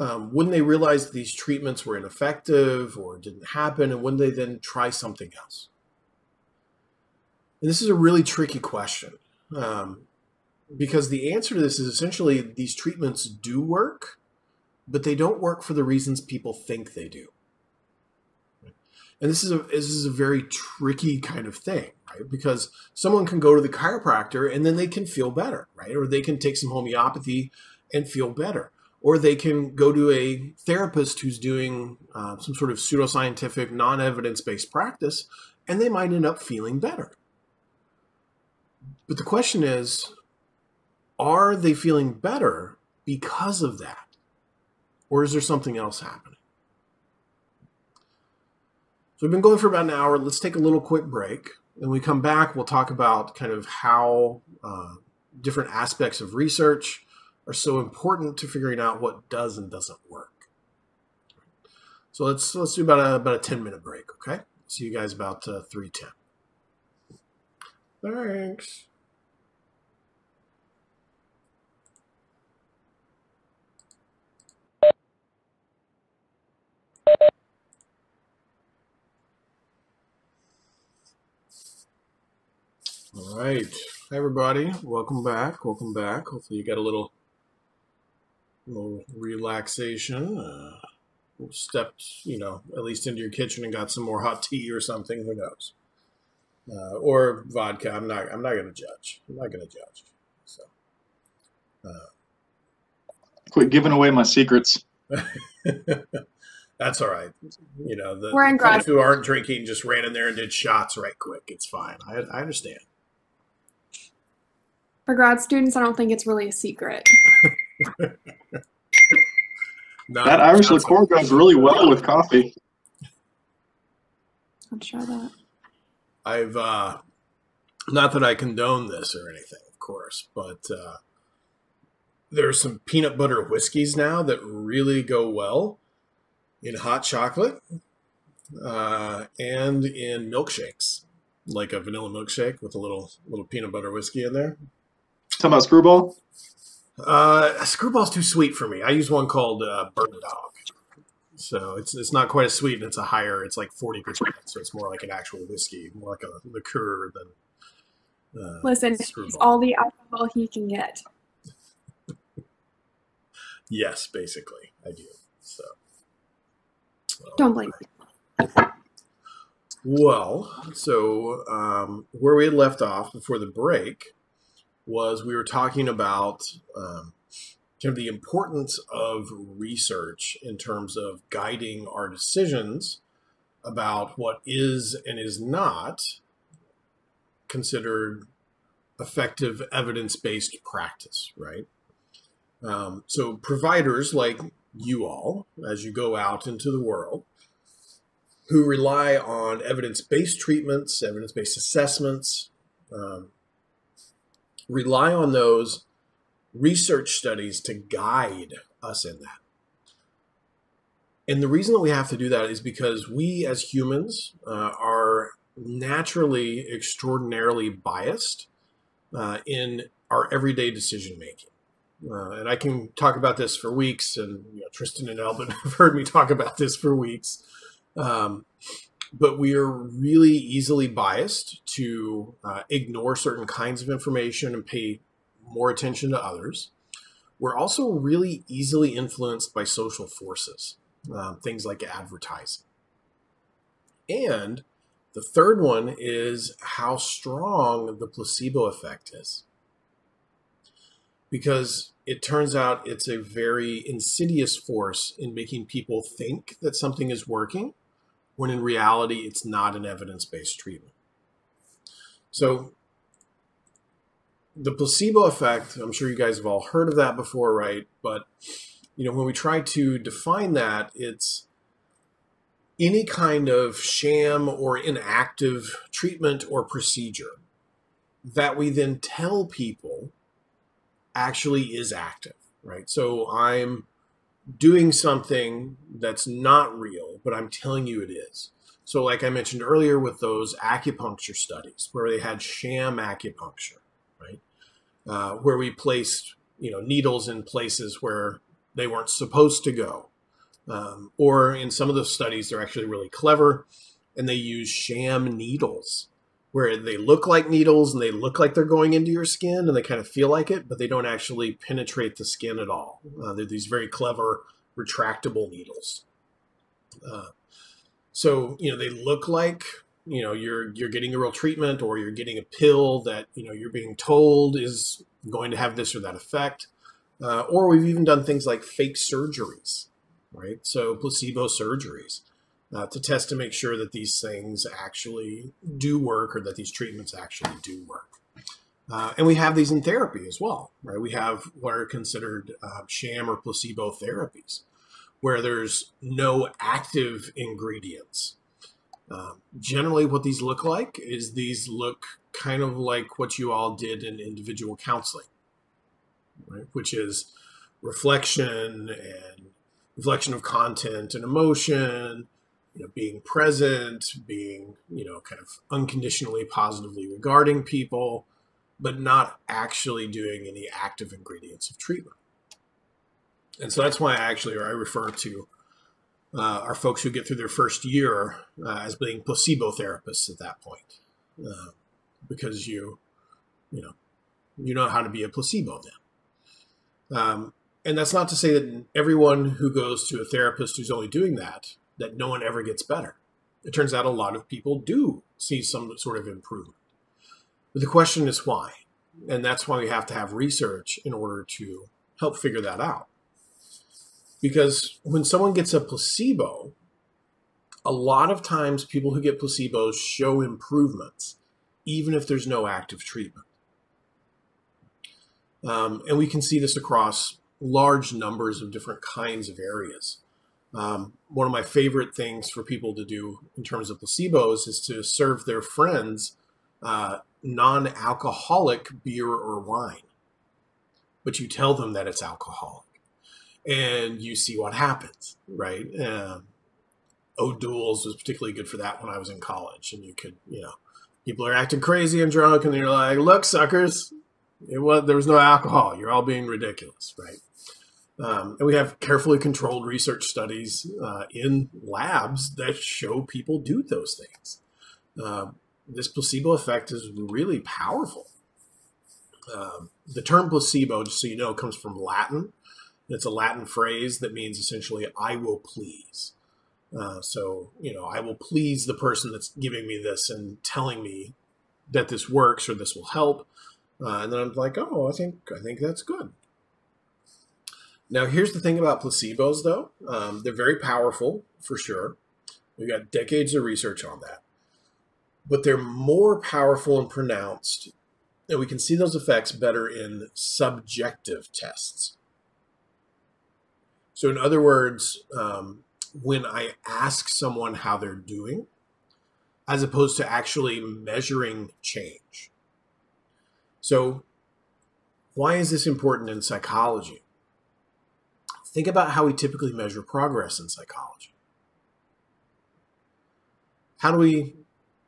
Um, wouldn't they realize these treatments were ineffective or didn't happen? And wouldn't they then try something else? And this is a really tricky question um, because the answer to this is essentially these treatments do work, but they don't work for the reasons people think they do. And this is a this is a very tricky kind of thing, right? Because someone can go to the chiropractor and then they can feel better, right? Or they can take some homeopathy and feel better or they can go to a therapist who's doing uh, some sort of pseudoscientific, non evidence based practice, and they might end up feeling better. But the question is are they feeling better because of that? Or is there something else happening? So we've been going for about an hour. Let's take a little quick break. And when we come back, we'll talk about kind of how uh, different aspects of research are so important to figuring out what does and doesn't work. So let's let's do about a about a ten minute break. Okay, see you guys about uh, three ten. Thanks. All right. Hi, everybody. Welcome back. Welcome back. Hopefully, you got a little little relaxation. Uh, stepped, you know, at least into your kitchen and got some more hot tea or something. Who knows? Uh, or vodka. I'm not. I'm not going to judge. I'm not going to judge. So. Uh, Quit giving away my secrets. That's all right. You know, the We're in grad- who aren't drinking just ran in there and did shots right quick. It's fine. I, I understand. For grad students, I don't think it's really a secret. Not That Irish shots- liqueur goes really well with coffee. I'll try that. I've uh, not that I condone this or anything, of course, but uh, there's some peanut butter whiskeys now that really go well. in hot chocolate, uh, and in milkshakes, like a vanilla milkshake with a little little peanut butter whiskey in there. Talking about screwball. Uh, screwball's too sweet for me. I use one called uh, Bird Dog. So it's it's not quite as sweet, and it's a higher. It's like forty percent, so it's more like an actual whiskey, more like a liqueur than. Uh, Listen, it's all the alcohol he can get. Yes, basically, I do. So. Don't blame me. Well, so um, where we had left off before the break was we were talking about um, kind of the importance of research in terms of guiding our decisions about what is and is not considered effective evidence based practice, right? Um, so, providers like you all, as you go out into the world, who rely on evidence based treatments, evidence based assessments, um, rely on those research studies to guide us in that. And the reason that we have to do that is because we as humans uh, are naturally extraordinarily biased uh, in our everyday decision making. Uh, and I can talk about this for weeks, and you know, Tristan and Elvin have heard me talk about this for weeks. Um, but we are really easily biased to uh, ignore certain kinds of information and pay more attention to others. We're also really easily influenced by social forces, um, things like advertising. And the third one is how strong the placebo effect is. Because it turns out it's a very insidious force in making people think that something is working when in reality it's not an evidence based treatment. So, the placebo effect, I'm sure you guys have all heard of that before, right? But, you know, when we try to define that, it's any kind of sham or inactive treatment or procedure that we then tell people actually is active, right? So I'm doing something that's not real, but I'm telling you it is. So, like I mentioned earlier with those acupuncture studies where they had sham acupuncture, right? Uh, where we placed, you know, needles in places where they weren't supposed to go. Um, or in some of the studies, they're actually really clever and they use sham needles where they look like needles and they look like they're going into your skin and they kind of feel like it, but they don't actually penetrate the skin at all. Uh, they're these very clever retractable needles. Uh, so you know they look like you know you're you're getting a real treatment or you're getting a pill that you know you're being told is going to have this or that effect. Uh, or we've even done things like fake surgeries, right? So placebo surgeries uh, to test to make sure that these things actually do work or that these treatments actually do work. Uh, and we have these in therapy as well, right? We have what are considered uh, sham or placebo therapies, where there's no active ingredients. Um, generally, what these look like is these look kind of like what you all did in individual counseling, right? Which is reflection and reflection of content and emotion, you know, being present, being, you know, kind of unconditionally positively regarding people, but not actually doing any active ingredients of treatment. And so that's why I actually, or I refer to uh, our folks who get through their first year uh, as being placebo therapists at that point, uh, because you, you know, you know how to be a placebo then. Um, and that's not to say that everyone who goes to a therapist who's only doing that that no one ever gets better. It turns out a lot of people do see some sort of improvement. But the question is why? And that's why we have to have research in order to help figure that out. Because when someone gets a placebo, a lot of times people who get placebos show improvements, even if there's no active treatment. Um, and we can see this across large numbers of different kinds of areas. Um, one of my favorite things for people to do in terms of placebos is to serve their friends uh, non alcoholic beer or wine. But you tell them that it's alcoholic and you see what happens, right? Um, O'Doul's was particularly good for that when I was in college, and you could, you know, people are acting crazy and drunk, and you're like, "Look, suckers, it was there was no alcohol. You're all being ridiculous, right?" Um, and we have carefully controlled research studies uh, in labs that show people do those things. Uh, this placebo effect is really powerful. Um, the term placebo, just so you know, comes from Latin. It's a Latin phrase that means essentially "I will please." Uh, so you know, I will please the person that's giving me this and telling me that this works or this will help, uh, and then I'm like, "Oh, I think I think that's good." Now, here's the thing about placebos, though. Um, they're very powerful, for sure. We've got decades of research on that. But they're more powerful and pronounced, and we can see those effects better in subjective tests. So, in other words, um, when I ask someone how they're doing, as opposed to actually measuring change. So, why is this important in psychology? Think about how we typically measure progress in psychology. How do we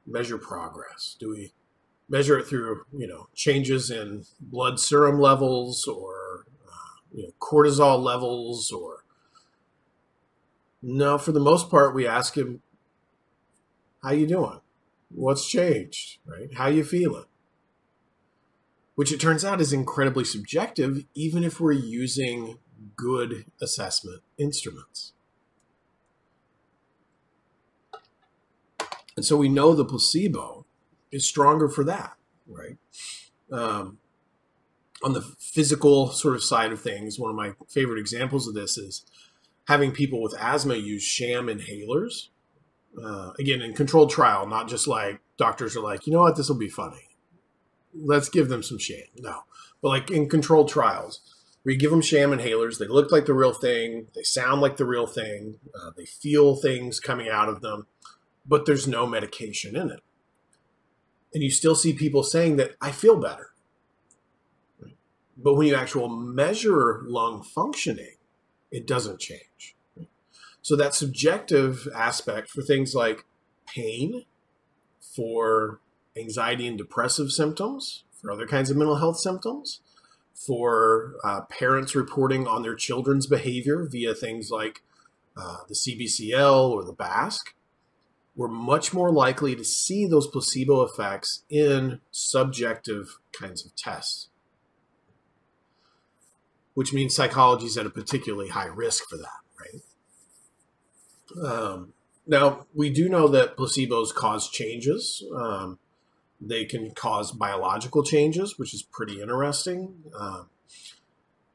measure progress? Do we measure it through, you know, changes in blood serum levels or uh, you know, cortisol levels or no, for the most part we ask him how you doing? What's changed, right? How you feeling? Which it turns out is incredibly subjective even if we're using good assessment instruments. And so we know the placebo is stronger for that, right? Um, on the physical sort of side of things, one of my favorite examples of this is having people with asthma use sham inhalers. Uh, again, in controlled trial, not just like doctors are like, you know what, this will be funny. Let's give them some sham. No, but like in controlled trials, you give them sham inhalers. They look like the real thing. They sound like the real thing. Uh, they feel things coming out of them, but there's no medication in it. And you still see people saying that I feel better. But when you actually measure lung functioning, it doesn't change. So that subjective aspect for things like pain, for anxiety and depressive symptoms, for other kinds of mental health symptoms, for uh, parents reporting on their children's behavior via things like uh, the CBCL or the BASC, we're much more likely to see those placebo effects in subjective kinds of tests, which means psychology is at a particularly high risk for that, right? Um, now, we do know that placebos cause changes. Um, they can cause biological changes, which is pretty interesting. Uh,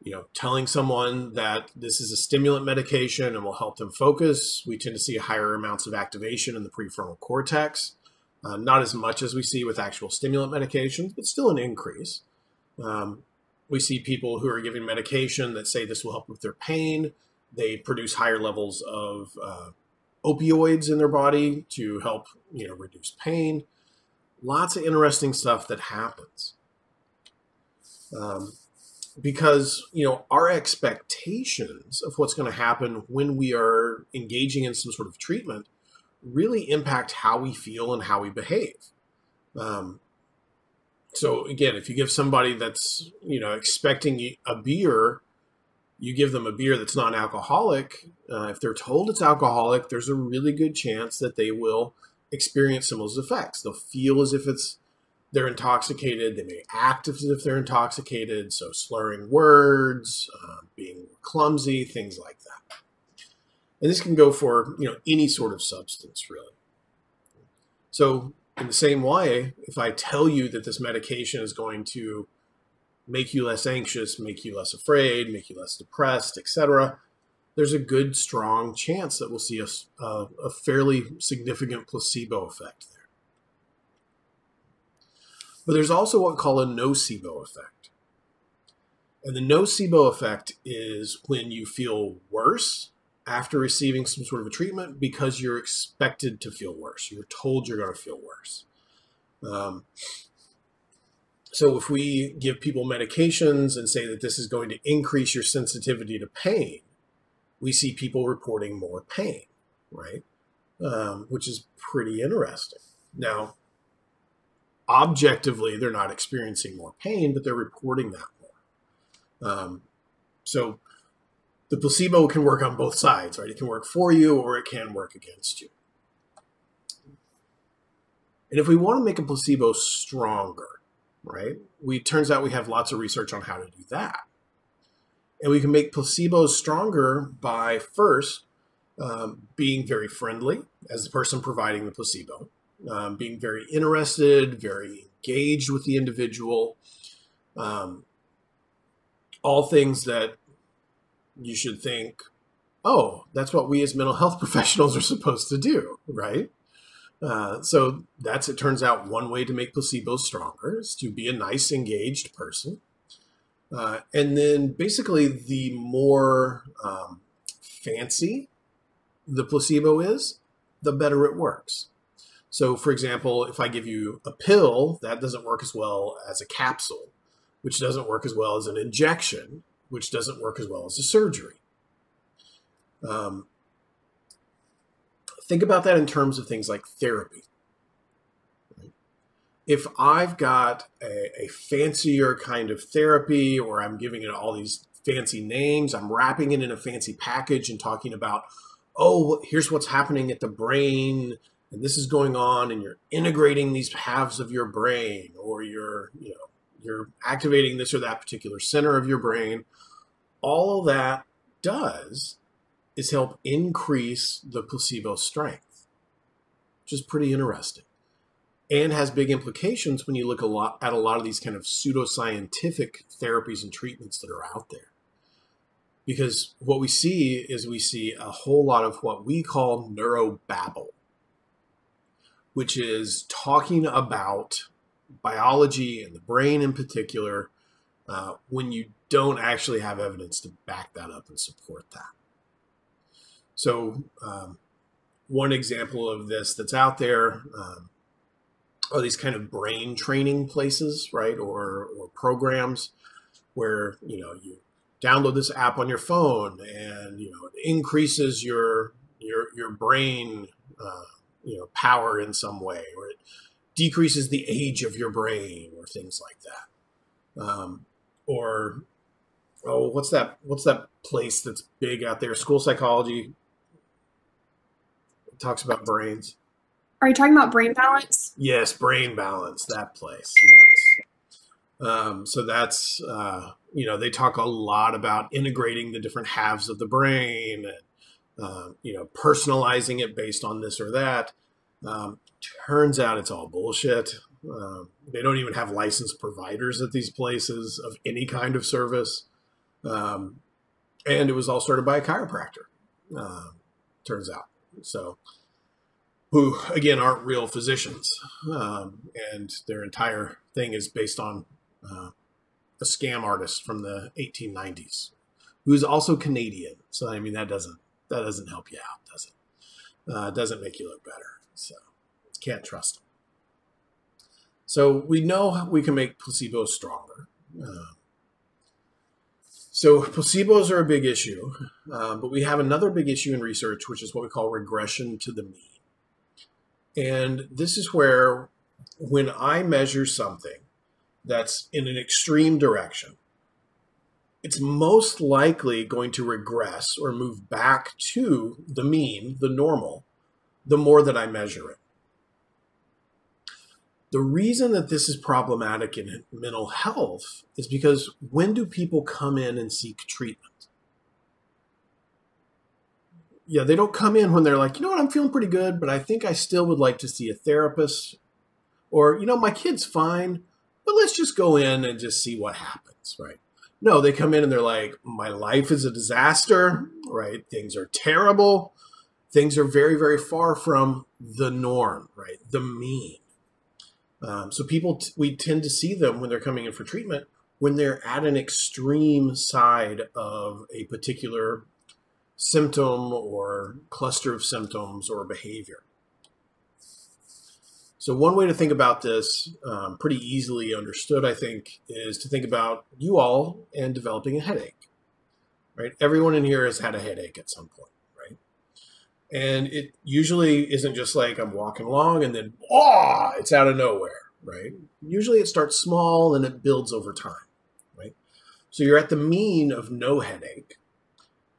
you know, telling someone that this is a stimulant medication and will help them focus, we tend to see higher amounts of activation in the prefrontal cortex. Uh, not as much as we see with actual stimulant medications, but still an increase. Um, we see people who are giving medication that say this will help with their pain. They produce higher levels of uh, opioids in their body to help, you know, reduce pain lots of interesting stuff that happens. Um, because you know our expectations of what's going to happen when we are engaging in some sort of treatment really impact how we feel and how we behave. Um, so again, if you give somebody that's you know expecting a beer, you give them a beer that's non-alcoholic. Uh, if they're told it's alcoholic, there's a really good chance that they will experience some of those effects. They'll feel as if it's they're intoxicated. They may act as if they're intoxicated. So slurring words, uh, being clumsy, things like that. And this can go for you know any sort of substance really. So in the same way, if I tell you that this medication is going to make you less anxious, make you less afraid, make you less depressed, etc., there's a good, strong chance that we'll see a, a, a fairly significant placebo effect there. But there's also what we call a nocebo effect. And the nocebo effect is when you feel worse after receiving some sort of a treatment because you're expected to feel worse. You're told you're going to feel worse. Um, so if we give people medications and say that this is going to increase your sensitivity to pain, we see people reporting more pain, right? um, which is pretty interesting. Now, objectively, they're not experiencing more pain, but they're reporting that more. Um, so the placebo can work on both sides, right? It can work for you or it can work against you. And if we want to make a placebo stronger, right? We turns out we have lots of research on how to do that. And we can make placebos stronger by first um, being very friendly as the person providing the placebo, um, being very interested, very engaged with the individual, um, all things that you should think, oh, that's what we as mental health professionals are supposed to do, right? Uh, so that's, it turns out, one way to make placebos stronger is to be a nice, engaged person. Uh, and then basically, the more um, fancy the placebo is, the better it works. So, for example, if I give you a pill, that doesn't work as well as a capsule, which doesn't work as well as an injection, which doesn't work as well as a surgery. Um, think about that in terms of things like therapy. If I've got a, a fancier kind of therapy, or I'm giving it all these fancy names, I'm wrapping it in a fancy package and talking about, oh, here's what's happening at the brain, and this is going on, and you're integrating these halves of your brain, or you're, you know, you're activating this or that particular center of your brain. All that does is help increase the placebo strength, which is pretty interesting and has big implications when you look a lot at a lot of these kind of pseudoscientific therapies and treatments that are out there. Because what we see is we see a whole lot of what we call neurobabble, which is talking about biology and the brain in particular uh, when you don't actually have evidence to back that up and support that. So, um, one example of this that's out there um, are these kind of brain training places, right, or or programs where you know you download this app on your phone and you know it increases your your your brain uh, you know power in some way, or it decreases the age of your brain, or things like that, um, or oh, what's that? What's that place that's big out there? School psychology talks about brains. Are you talking about brain balance? Yes, brain balance. That place. Yes. Um, so that's uh, you know they talk a lot about integrating the different halves of the brain, and uh, you know personalizing it based on this or that. Um, turns out it's all bullshit. Um, they don't even have licensed providers at these places of any kind of service. Um, and it was all started by a chiropractor. Uh, turns out. So who again aren't real physicians, um, and their entire thing is based on uh, a scam artist from the 1890s, who is also Canadian. So I mean that doesn't that doesn't help you out, does it? Uh, doesn't make you look better. So can't trust them. So we know we can make placebos stronger. Uh, so placebos are a big issue, uh, but we have another big issue in research, which is what we call regression to the mean. And this is where, when I measure something that's in an extreme direction, it's most likely going to regress or move back to the mean, the normal, the more that I measure it. The reason that this is problematic in mental health is because when do people come in and seek treatment? yeah, they don't come in when they're like, you know what, I'm feeling pretty good, but I think I still would like to see a therapist. Or, you know, my kid's fine, but let's just go in and just see what happens, right? No, they come in and they're like, my life is a disaster, right? Things are terrible. Things are very, very far from the norm, right? The mean. Um, so people, we tend to see them when they're coming in for treatment when they're at an extreme side of a particular symptom or cluster of symptoms or behavior. So, one way to think about this, um, pretty easily understood, I think, is to think about you all and developing a headache. Right? Everyone in here has had a headache at some point? And it usually isn't just like I'm walking along and then, oh, it's out of nowhere, right? Usually it starts small and it builds over time, right? So you're at the mean of no headache.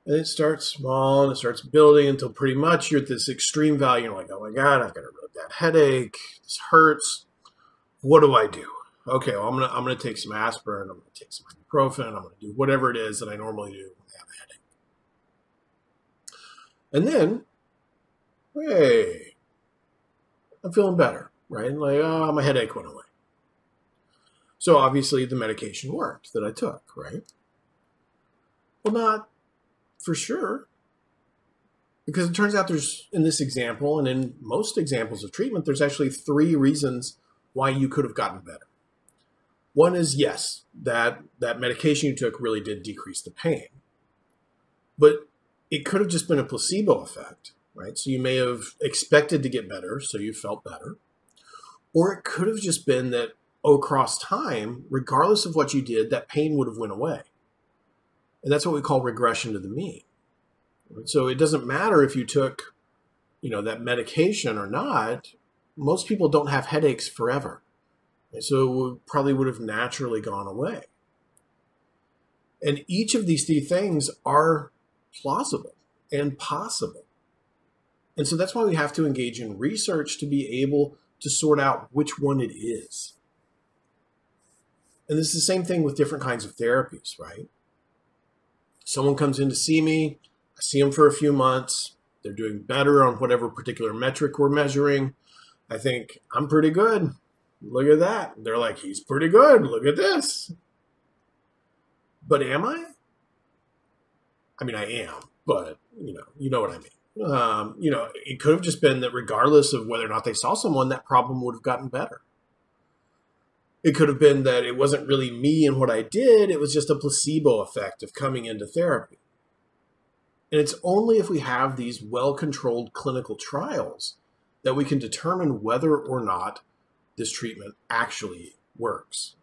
And it starts small and it starts building until pretty much you're at this extreme value. You're like, oh my God, I've got a bad headache. This hurts. What do I do? Okay, well, I'm gonna I'm gonna take some aspirin. I'm gonna take some ibuprofen. I'm gonna do whatever it is that I normally do when I have a headache. And then hey, I'm feeling better, right? Like, oh, my headache went away. So obviously the medication worked that I took, right? Well, not for sure. Because it turns out there's, in this example and in most examples of treatment, there's actually three reasons why you could have gotten better. One is yes, that that medication you took really did decrease the pain. But it could have just been a placebo effect right? So you may have expected to get better, so you felt better. Or it could have just been that across time, regardless of what you did, that pain would have went away. And that's what we call regression to the mean. So it doesn't matter if you took, you know, that medication or not. Most people don't have headaches forever. And so it probably would have naturally gone away. And each of these three things are plausible and possible. And so that's why we have to engage in research to be able to sort out which one it is. And this is the same thing with different kinds of therapies, right? Someone comes in to see me, I see them for a few months, they're doing better on whatever particular metric we're measuring. I think, I'm pretty good. Look at that. They're like, he's pretty good. Look at this. But am I? I mean, I am, but you know, you know what I mean. Um, you know, it could have just been that regardless of whether or not they saw someone, that problem would have gotten better. It could have been that it wasn't really me and what I did, it was just a placebo effect of coming into therapy. And it's only if we have these well controlled clinical trials that we can determine whether or not this treatment actually works.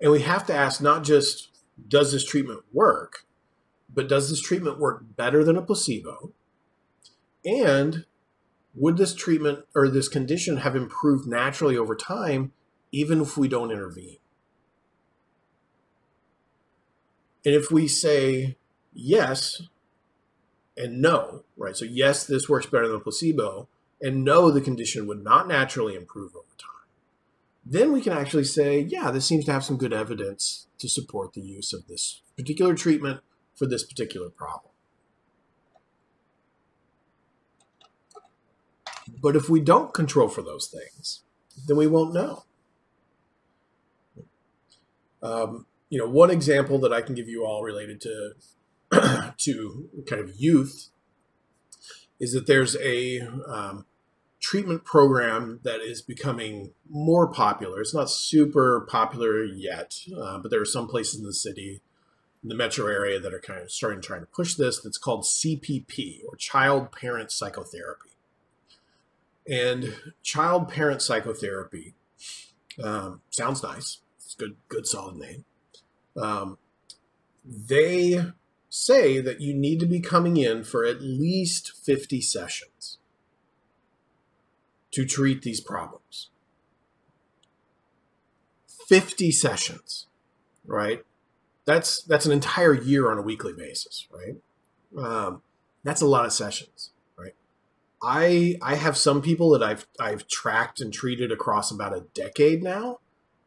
And we have to ask not just, does this treatment work? But does this treatment work better than a placebo? And would this treatment or this condition have improved naturally over time, even if we don't intervene? And if we say yes and no, right? So, yes, this works better than a placebo, and no, the condition would not naturally improve over time, then we can actually say, yeah, this seems to have some good evidence to support the use of this particular treatment for this particular problem. But if we don't control for those things, then we won't know. Um, you know, one example that I can give you all related to to kind of youth is that there's a um, treatment program that is becoming more popular. It's not super popular yet, uh, but there are some places in the city the metro area that are kind of starting trying to push this that's called CPP or child parent psychotherapy. And child parent psychotherapy um, sounds nice. It's good, good, solid name. Um, they say that you need to be coming in for at least 50 sessions to treat these problems. 50 sessions, right? That's that's an entire year on a weekly basis, right? Um, that's a lot of sessions, right? I I have some people that I've I've tracked and treated across about a decade now,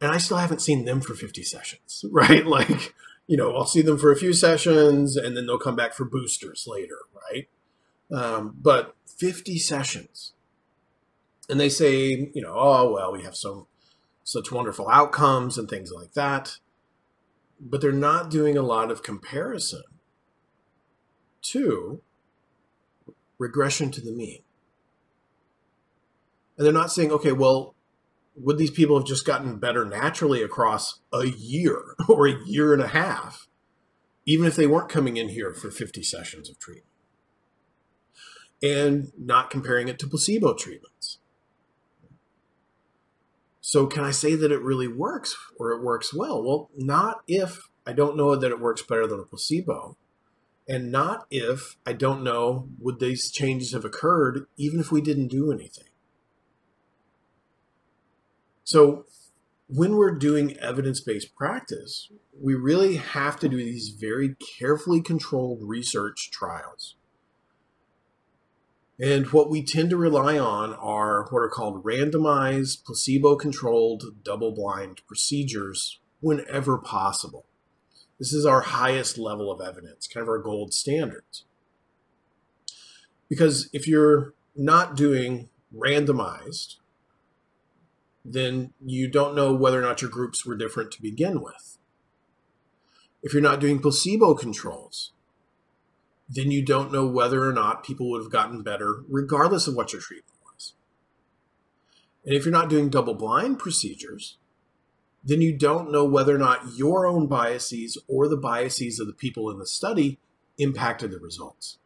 and I still haven't seen them for 50 sessions, right? Like, you know, I'll see them for a few sessions and then they'll come back for boosters later, right? Um, but 50 sessions. And they say, you know, oh, well, we have some such wonderful outcomes and things like that but they're not doing a lot of comparison to regression to the mean. And they're not saying, okay, well, would these people have just gotten better naturally across a year or a year and a half, even if they weren't coming in here for 50 sessions of treatment? And not comparing it to placebo treatments. So can I say that it really works or it works well? Well, not if I don't know that it works better than a placebo. and not if I don't know would these changes have occurred even if we didn't do anything. So when we're doing evidence-based practice, we really have to do these very carefully controlled research trials. And what we tend to rely on are what are called randomized, placebo controlled, double blind procedures whenever possible. This is our highest level of evidence, kind of our gold standards. Because if you're not doing randomized, then you don't know whether or not your groups were different to begin with. If you're not doing placebo controls, then you don't know whether or not people would have gotten better regardless of what your treatment was. And if you're not doing double blind procedures, then you don't know whether or not your own biases or the biases of the people in the study impacted the results.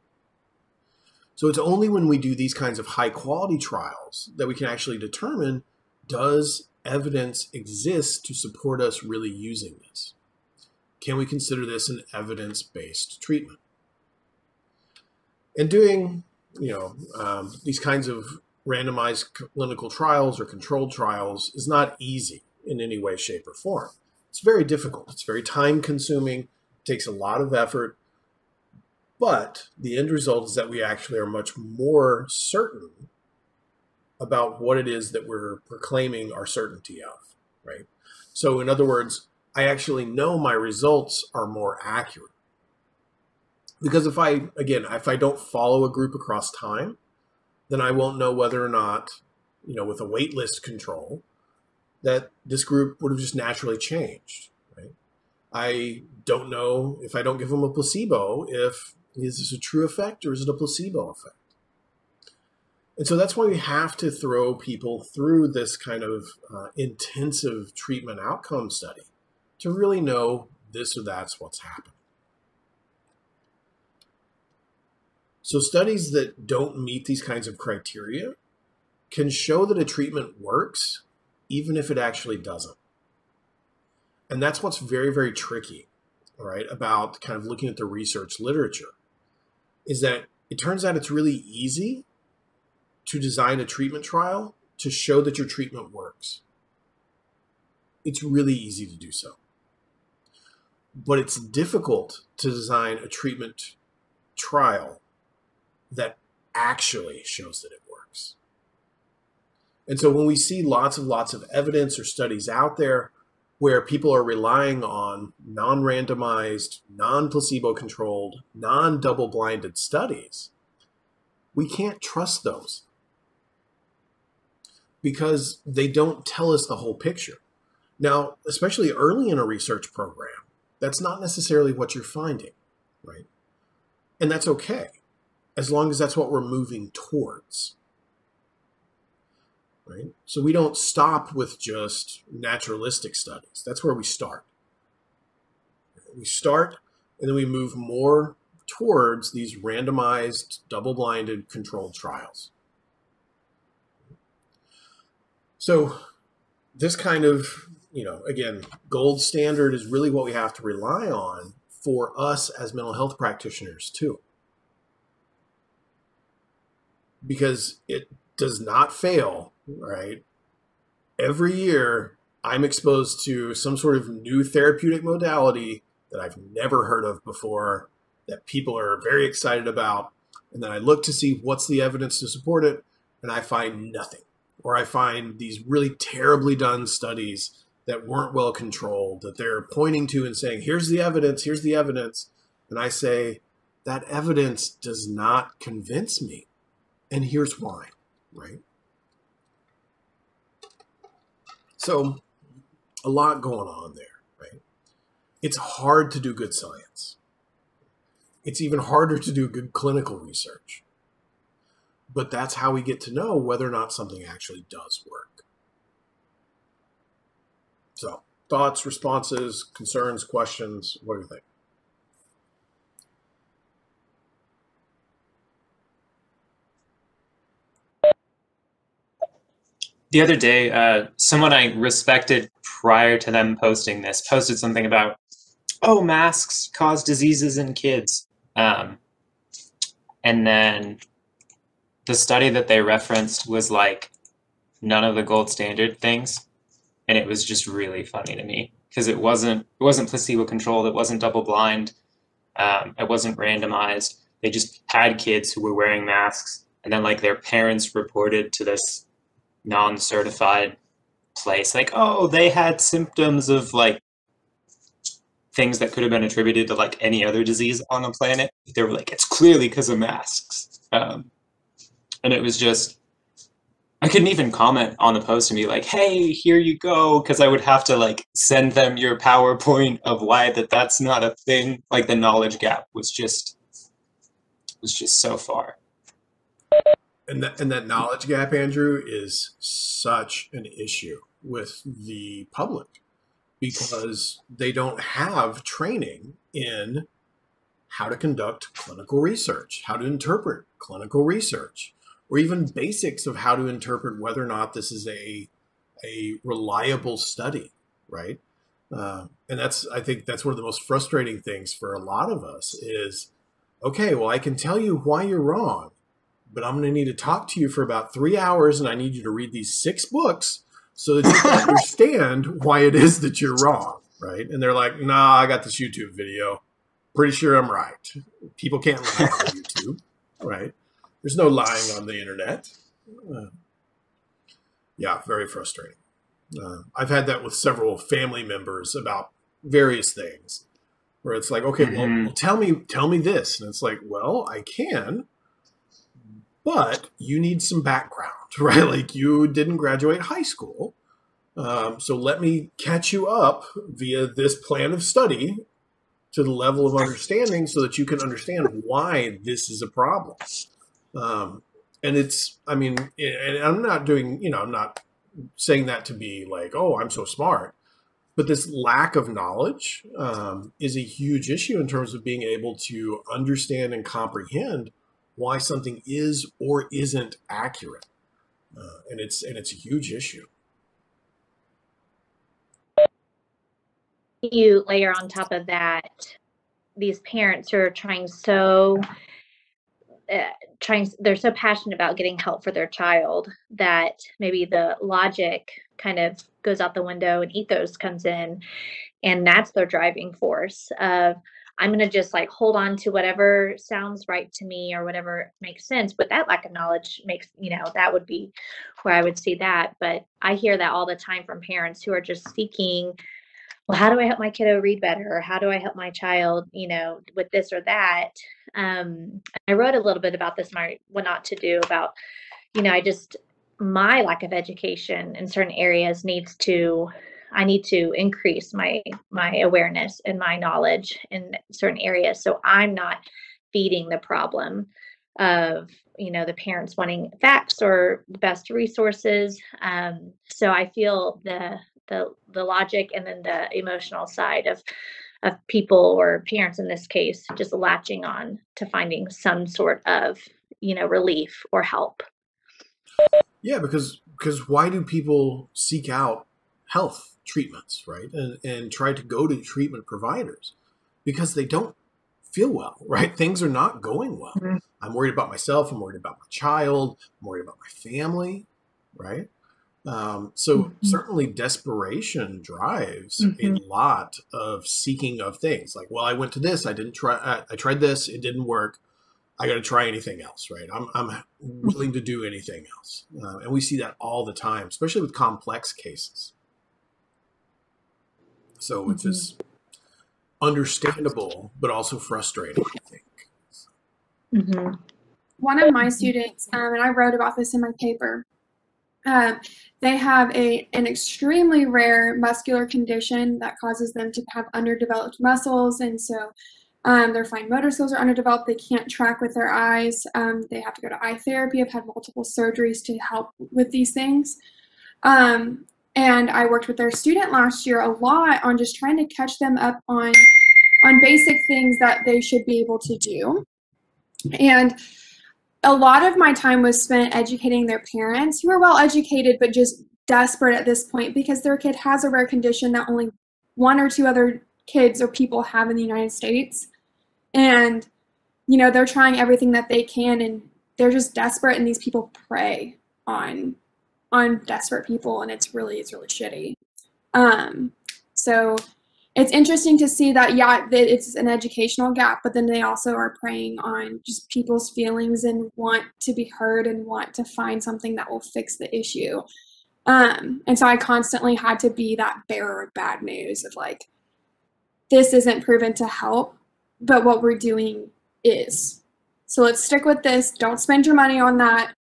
So it's only when we do these kinds of high quality trials that we can actually determine does evidence exist to support us really using this? Can we consider this an evidence based treatment? And doing, you know, um, these kinds of randomized clinical trials or controlled trials is not easy in any way, shape, or form. It's very difficult. It's very time consuming, takes a lot of effort. But the end result is that we actually are much more certain about what it is that we're proclaiming our certainty of, right? So, in other words, I actually know my results are more accurate. Because if I, again, if I don't follow a group across time, then I won't know whether or not, you know, with a waitlist control, that this group would have just naturally changed, right? I don't know if I don't give them a placebo if is this a true effect or is it a placebo effect? And so that's why we have to throw people through this kind of uh, intensive treatment outcome study to really know this or that's what's happening. So studies that don't meet these kinds of criteria can show that a treatment works even if it actually doesn't. And that's what's very, very tricky, right, about kind of looking at the research literature is that it turns out it's really easy to design a treatment trial to show that your treatment works. It's really easy to do so. But it's difficult to design a treatment trial that actually shows that it works. And so when we see lots of lots of evidence or studies out there where people are relying on non-randomized, non-placebo controlled, non-double blinded studies, we can't trust those because they don't tell us the whole picture. Now, especially early in a research program, that's not necessarily what you're finding, right? And that's okay, as long as that's what we're moving towards right? So we don't stop with just naturalistic studies. That's where we start. We start and then we move more towards these randomized, double-blinded controlled trials. So this kind of, you know, again, gold standard is really what we have to rely on for us as mental health practitioners too. Because it does not fail right? Every year, I'm exposed to some sort of new therapeutic modality that I've never heard of before, that people are very excited about. And then I look to see what's the evidence to support it, and I find nothing. Or I find these really terribly done studies that weren't well controlled, that they're pointing to and saying, here's the evidence, here's the evidence. And I say, that evidence does not convince me. And here's why, right? So, a lot going on there, right? It's hard to do good science. It's even harder to do good clinical research. But that's how we get to know whether or not something actually does work. So, thoughts, responses, concerns, questions, what do you think? The other day, uh, someone I respected prior to them posting this posted something about, oh, masks cause diseases in kids. Um, and then the study that they referenced was like none of the gold standard things, and it was just really funny to me because it wasn't it wasn't placebo controlled, it wasn't double blind, um, it wasn't randomized. They just had kids who were wearing masks, and then like their parents reported to this non-certified place. Like oh they had symptoms of like things that could have been attributed to like any other disease on the planet. They were like it's clearly because of masks. Um, and it was just i couldn't even comment on the post and be like hey here you go because i would have to like send them your powerpoint of why that that's not a thing. Like the knowledge gap was just was just so far and that and that knowledge gap, Andrew, is such an issue with the public because they don't have training in how to conduct clinical research, how to interpret clinical research, or even basics of how to interpret whether or not this is a a reliable study, right? Uh, and that's I think that's one of the most frustrating things for a lot of us is, okay, well I can tell you why you're wrong, but I'm going to need to talk to you for about three hours, and I need you to read these six books so that you can understand why it is that you're wrong, right? And they're like, "Nah, I got this YouTube video. Pretty sure I'm right. People can't lie on YouTube, right? There's no lying on the internet." Uh, yeah, very frustrating. Uh, I've had that with several family members about various things, where it's like, "Okay, well, Mhm. well, tell me, tell me this," and it's like, "Well, I can." But you need some background, right? Like you didn't graduate high school. Um, so let me catch you up via this plan of study to the level of understanding so that you can understand why this is a problem. Um, and it's, I mean, and I'm not doing, you know, I'm not saying that to be like, oh, I'm so smart. But this lack of knowledge um, is a huge issue in terms of being able to understand and comprehend why something is or isn't accurate, uh, and it's and it's a huge issue. you layer on top of that these parents are trying so uh, trying they're so passionate about getting help for their child that maybe the logic kind of goes out the window and ethos comes in and that's their driving force of i'm going to just like hold on to whatever sounds right to me or whatever makes sense but that lack of knowledge makes you know that would be where i would see that but i hear that all the time from parents who are just seeking well, how do I help my kiddo read better? Or how do I help my child, you know, with this or that? Um, I wrote a little bit about this, my what not to do about, you know, I just my lack of education in certain areas needs to I need to increase my my awareness and my knowledge in certain areas. So I'm not feeding the problem of you know the parents wanting facts or the best resources. Um, so I feel the the the logic and then the emotional side of of people or parents in this case just latching on to finding some sort of you know relief or help Yeah, because because why do people seek out health treatments, right? And and try to go to treatment providers because they don't feel well, right? Things are not going well. Mhm. I'm worried about myself. I'm worried about my child. I'm worried about my family, right? Um, so Mhm. certainly desperation drives Mhm. a lot of seeking of things. Like, well, I went to this. I didn't try. I, I tried this. It didn't work. I got to try anything else, right? I'm, I'm willing to do anything else. Uh, and we see that all the time, especially with complex cases. So it's Mhm. just understandable, but also frustrating, I think. hmm one of my students, um, and I wrote about this in my paper. Um, they have a an extremely rare muscular condition that causes them to have underdeveloped muscles, and so um, their fine motor skills are underdeveloped. They can't track with their eyes. Um, they have to go to eye therapy. I've had multiple surgeries to help with these things. Um, and I worked with their student last year a lot on just trying to catch them up on on basic things that they should be able to do. And a lot of my time was spent educating their parents who are well educated but just desperate at this point because their kid has a rare condition that only one or two other kids or people have in the United States. And you know, they're trying everything that they can and they're just desperate and these people prey on on desperate people and it's really it's really shitty. Um so it's interesting to see that yeah that it's an educational gap but then they also are preying on just people's feelings and want to be heard and want to find something that will fix the issue. Um, and so i constantly had to be that bearer of bad news of like this isn't proven to help but what we're doing is. So let's stick with this. Don't spend your money on that.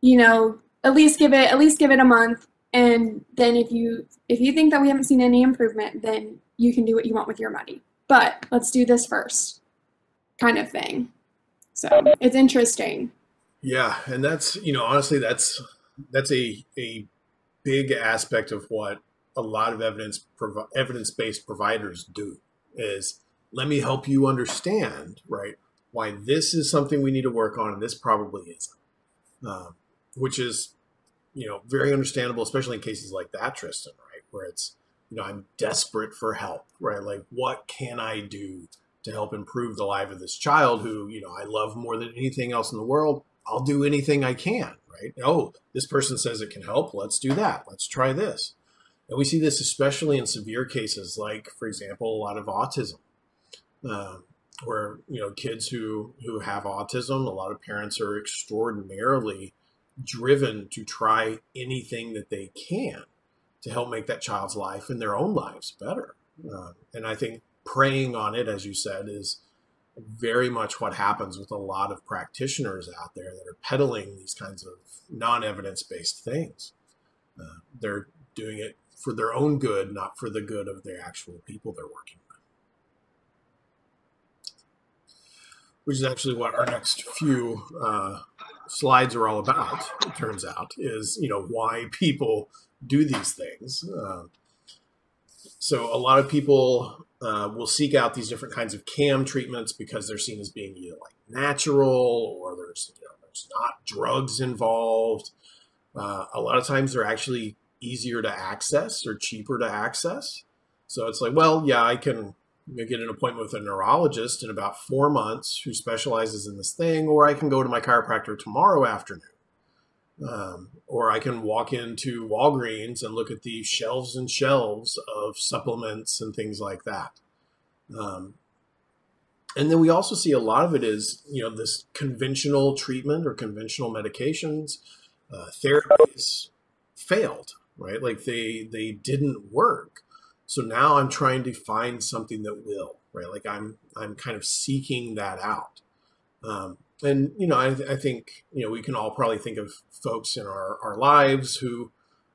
You know at least give it at least give it a month and then if you if you think that we haven't seen any improvement then you can do what you want with your money. But let's do this first, kind of thing. So it's interesting. Yeah, and that's you know honestly that's that's a a big aspect of what a lot of evidence provi- evidence based providers do is let me help you understand right why this is something we need to work on and this probably isn't, um, which is you know very understandable, especially in cases like that, Tristan, right, where it's you know, I'm desperate for help, right? Like, what can I do to help improve the life of this child who, you know, I love more than anything else in the world? I'll do anything I can, right? Oh, this person says it can help. Let's do that. Let's try this. And we see this especially in severe cases, like, for example, a lot of autism, um, where you know kids who who have autism, a lot of parents are extraordinarily driven to try anything that they can to help make that child's life and their own lives better. Uh, and I think preying on it, as you said, is very much what happens with a lot of practitioners out there that are peddling these kinds of non evidence based things. Uh, they're doing it for their own good, not for the good of the actual people they're working with. Which is actually what our next few uh, slides are all about. It turns out is you know why people do these things. Uh, so a lot of people uh, will seek out these different kinds of CAM treatments because they're seen as being either like natural or there's you know, there's not drugs involved. Uh, a lot of times they're actually easier to access or cheaper to access. So it's like, well, yeah, I can get an appointment with a neurologist in about four months who specializes in this thing, or I can go to my chiropractor tomorrow afternoon. Um, or I can walk into Walgreens and look at the shelves and shelves of supplements and things like that. Um, and then we also see a lot of it is, you know, this conventional treatment or conventional medications, uh, therapies failed, right? Like they they didn't work. So now I'm trying to find something that will, right? Like I'm I'm kind of seeking that out. Um, and you know, I, I, think you know we can all probably think of folks in our, our lives who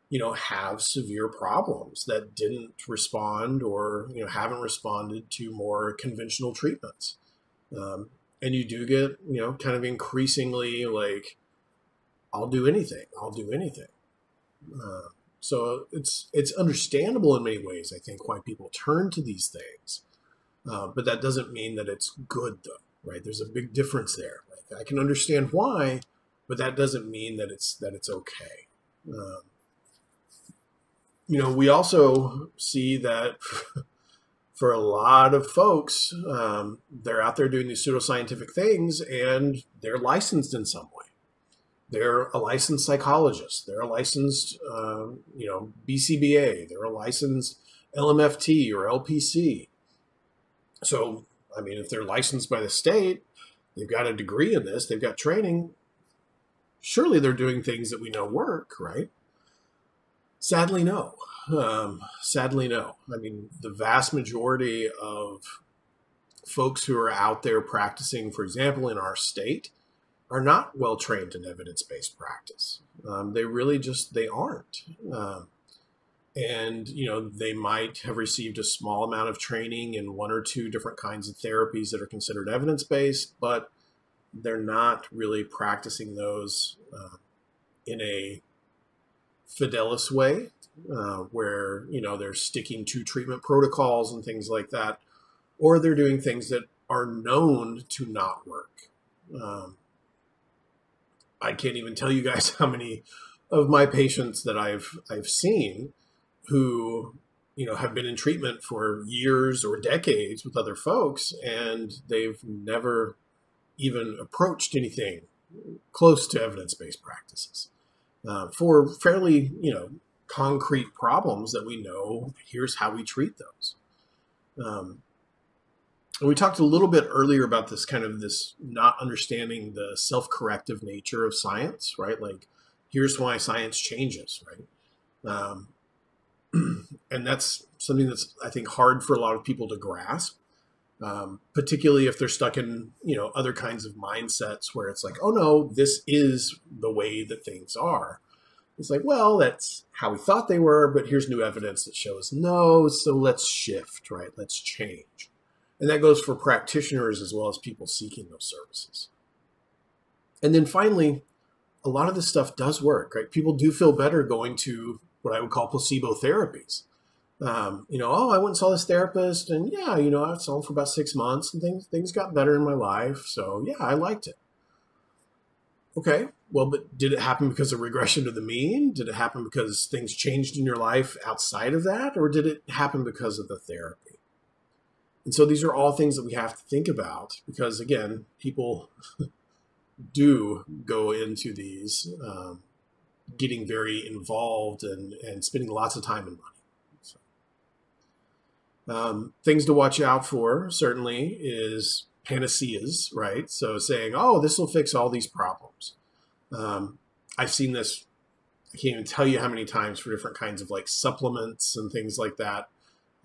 you know have severe problems that didn't respond or you know haven't responded to more conventional treatments um, and you do get you know kind of increasingly like i'll do anything i'll do anything uh, so it's it's understandable in many ways i think why people turn to these things uh, but that doesn't mean that it's good though right there's a big difference there I can understand why, but that doesn't mean that it's that it's okay. Um, you know, we also see that for a lot of folks, um, they're out there doing these pseudoscientific things, and they're licensed in some way. They're a licensed psychologist. They're a licensed, um, you know, BCBA. They're a licensed LMFT or LPC. So, I mean, if they're licensed by the state, they've got a degree in this, they've got training. Surely they're doing things that we know work, right? Sadly, no. Um, sadly, no. I mean, the vast majority of folks who are out there practicing, for example, in our state, are not well trained in evidence-based practice. Um, they really just they aren't. Um, and you know they might have received a small amount of training in one or two different kinds of therapies that are considered evidence-based but they're not really practicing those uh, in a fidelis way uh, where you know they're sticking to treatment protocols and things like that or they're doing things that are known to not work um, i can't even tell you guys how many of my patients that i've i've seen who you know have been in treatment for years or decades with other folks and they've never even approached anything close to evidence-based practices uh, for fairly, you know, concrete problems that we know. Here's how we treat those. Um, we talked a little bit earlier about this kind of this not understanding the self-corrective nature of science, right? Like, here's why science changes, right? Um, and that's something that's I think hard for a lot of people to grasp, um, particularly if they're stuck in you know other kinds of mindsets where it's like, oh no, this is the way that things are. It's like, well, that's how we thought they were, but here's new evidence that shows no, so let's shift, right? Let's change. And that goes for practitioners as well as people seeking those services. And then finally, a lot of this stuff does work, right? People do feel better going to what I would call placebo therapies. Um, you know, oh, I went and saw this therapist, and yeah, you know, I saw him for about six months, and things things got better in my life. So yeah, I liked it. Okay, well, but did it happen because of regression to the mean? Did it happen because things changed in your life outside of that, or did it happen because of the therapy? And so these are all things that we have to think about because, again, people do go into these um, getting very involved and, and spending lots of time and money. So, um, things to watch out for certainly is panaceas, right? So saying, oh, this will fix all these problems. Um, I've seen this, I can't even tell you how many times for different kinds of like supplements and things like that,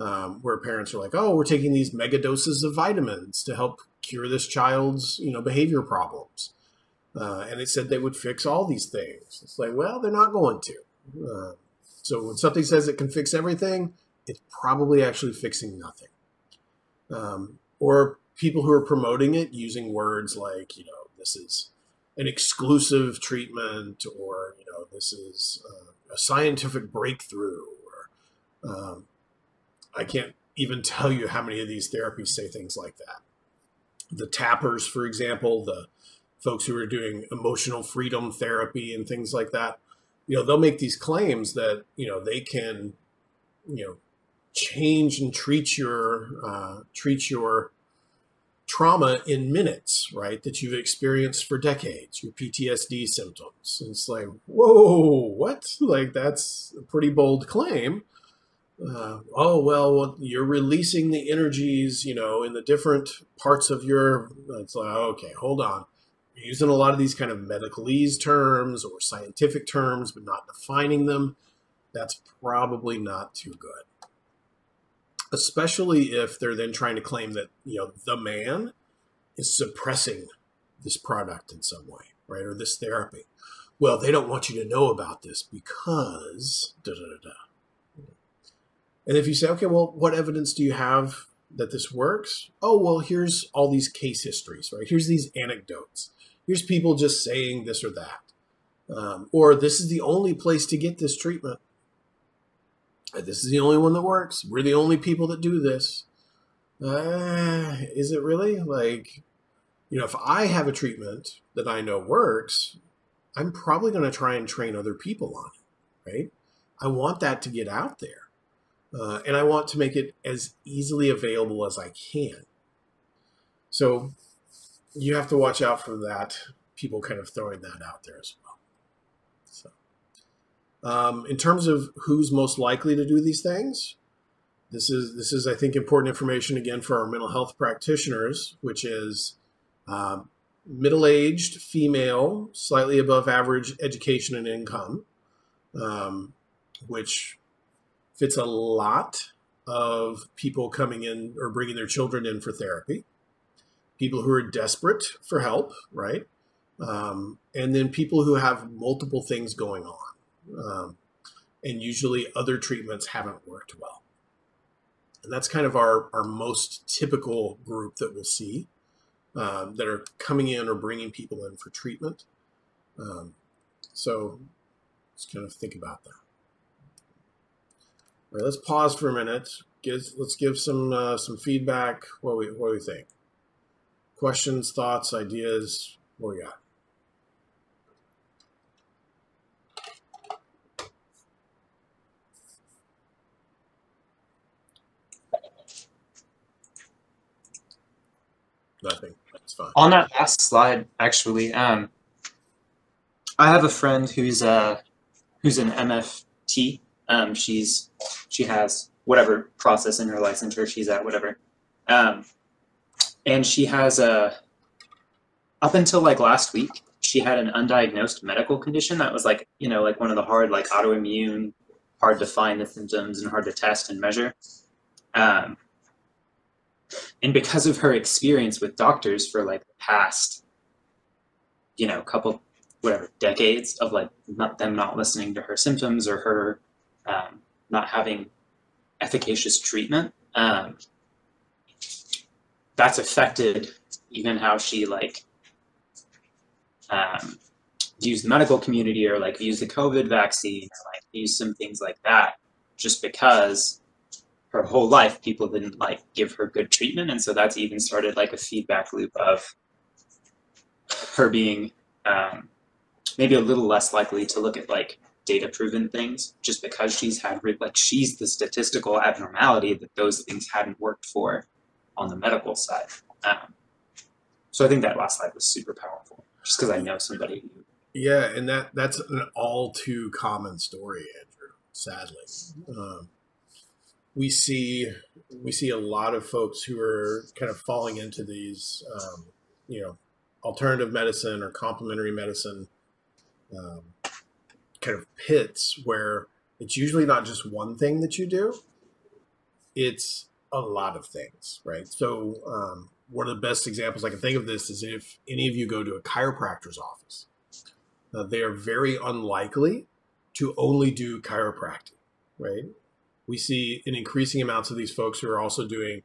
um, where parents are like, oh, we're taking these mega doses of vitamins to help cure this child's, you know, behavior problems. Uh, and it said they would fix all these things. It's like, well, they're not going to. Uh, so when something says it can fix everything, it's probably actually fixing nothing. Um, or people who are promoting it using words like, you know, this is an exclusive treatment, or you know, this is uh, a scientific breakthrough, or um, I can't even tell you how many of these therapies say things like that. The tappers, for example, the folks who are doing emotional freedom therapy and things like that, you know, they'll make these claims that you know they can, you know, change and treat your uh, treat your trauma in minutes, right? That you've experienced for decades, your PTSD symptoms. And it's like, whoa, what? Like that's a pretty bold claim. Uh, oh well, you're releasing the energies, you know, in the different parts of your. It's like, okay, hold on using a lot of these kind of medicalese terms or scientific terms, but not defining them, that's probably not too good. Especially if they're then trying to claim that, you know, the man is suppressing this product in some way, right? Or this therapy. Well, they don't want you to know about this because da da da da. And if you say, okay, well, what evidence do you have that this works? Oh, well, here's all these case histories, right? Here's these anecdotes here's people just saying this or that. Um, or this is the only place to get this treatment. This is the only one that works. We're the only people that do this. Uh, is it really? Like, you know, if I have a treatment that I know works, I'm probably going to try and train other people on it, right? I want that to get out there. Uh, and I want to make it as easily available as I can. So you have to watch out for that. People kind of throwing that out there as well. So, um, in terms of who's most likely to do these things, this is this is I think important information again for our mental health practitioners, which is um, middle-aged female, slightly above average education and income, um, which fits a lot of people coming in or bringing their children in for therapy people who are desperate for help, right? Um, and then people who have multiple things going on. Um, and usually other treatments haven't worked well. And that's kind of our, our most typical group that we'll see um, that are coming in or bringing people in for treatment. Um, so let's kind of think about that. All right, let's pause for a minute. Give, let's give some uh, some feedback. What we what do we think? questions, thoughts, ideas? What we got? nothing. It's fine. On that last slide, actually, um, I have a friend who's uh who's an MFT. Um, she's she has whatever process in her licensure she's at, whatever. Um, and she has a up until like last week, she had an undiagnosed medical condition that was like you know like one of the hard like autoimmune, hard to find the symptoms and hard to test and measure. Um, and because of her experience with doctors for like the past you know couple whatever decades of like not them not listening to her symptoms or her um, not having efficacious treatment um, that's affected even how she like um, views the medical community or like views the covid vaccine or like views some things like that just because her whole life people didn't like give her good treatment. And so that's even started like a feedback loop of her being um, maybe a little less likely to look at like data proven things just because she's had like she's the statistical abnormality that those things hadn't worked for on the medical side um, so i think that last slide was super powerful just because i know somebody who Yeah, and that that's an all too common story, Andrew. Sadly, um, we see we see a lot of folks who are kind of falling into these, um, you know, alternative medicine or complementary medicine um, kind of pits where it's usually not just one thing that you do; it's a lot of things, right? So, um, one of the best examples I can think of this is if any of you go to a chiropractor's office uh, they are very unlikely to only do chiropractic, right? We see an increasing amounts of these folks who are also doing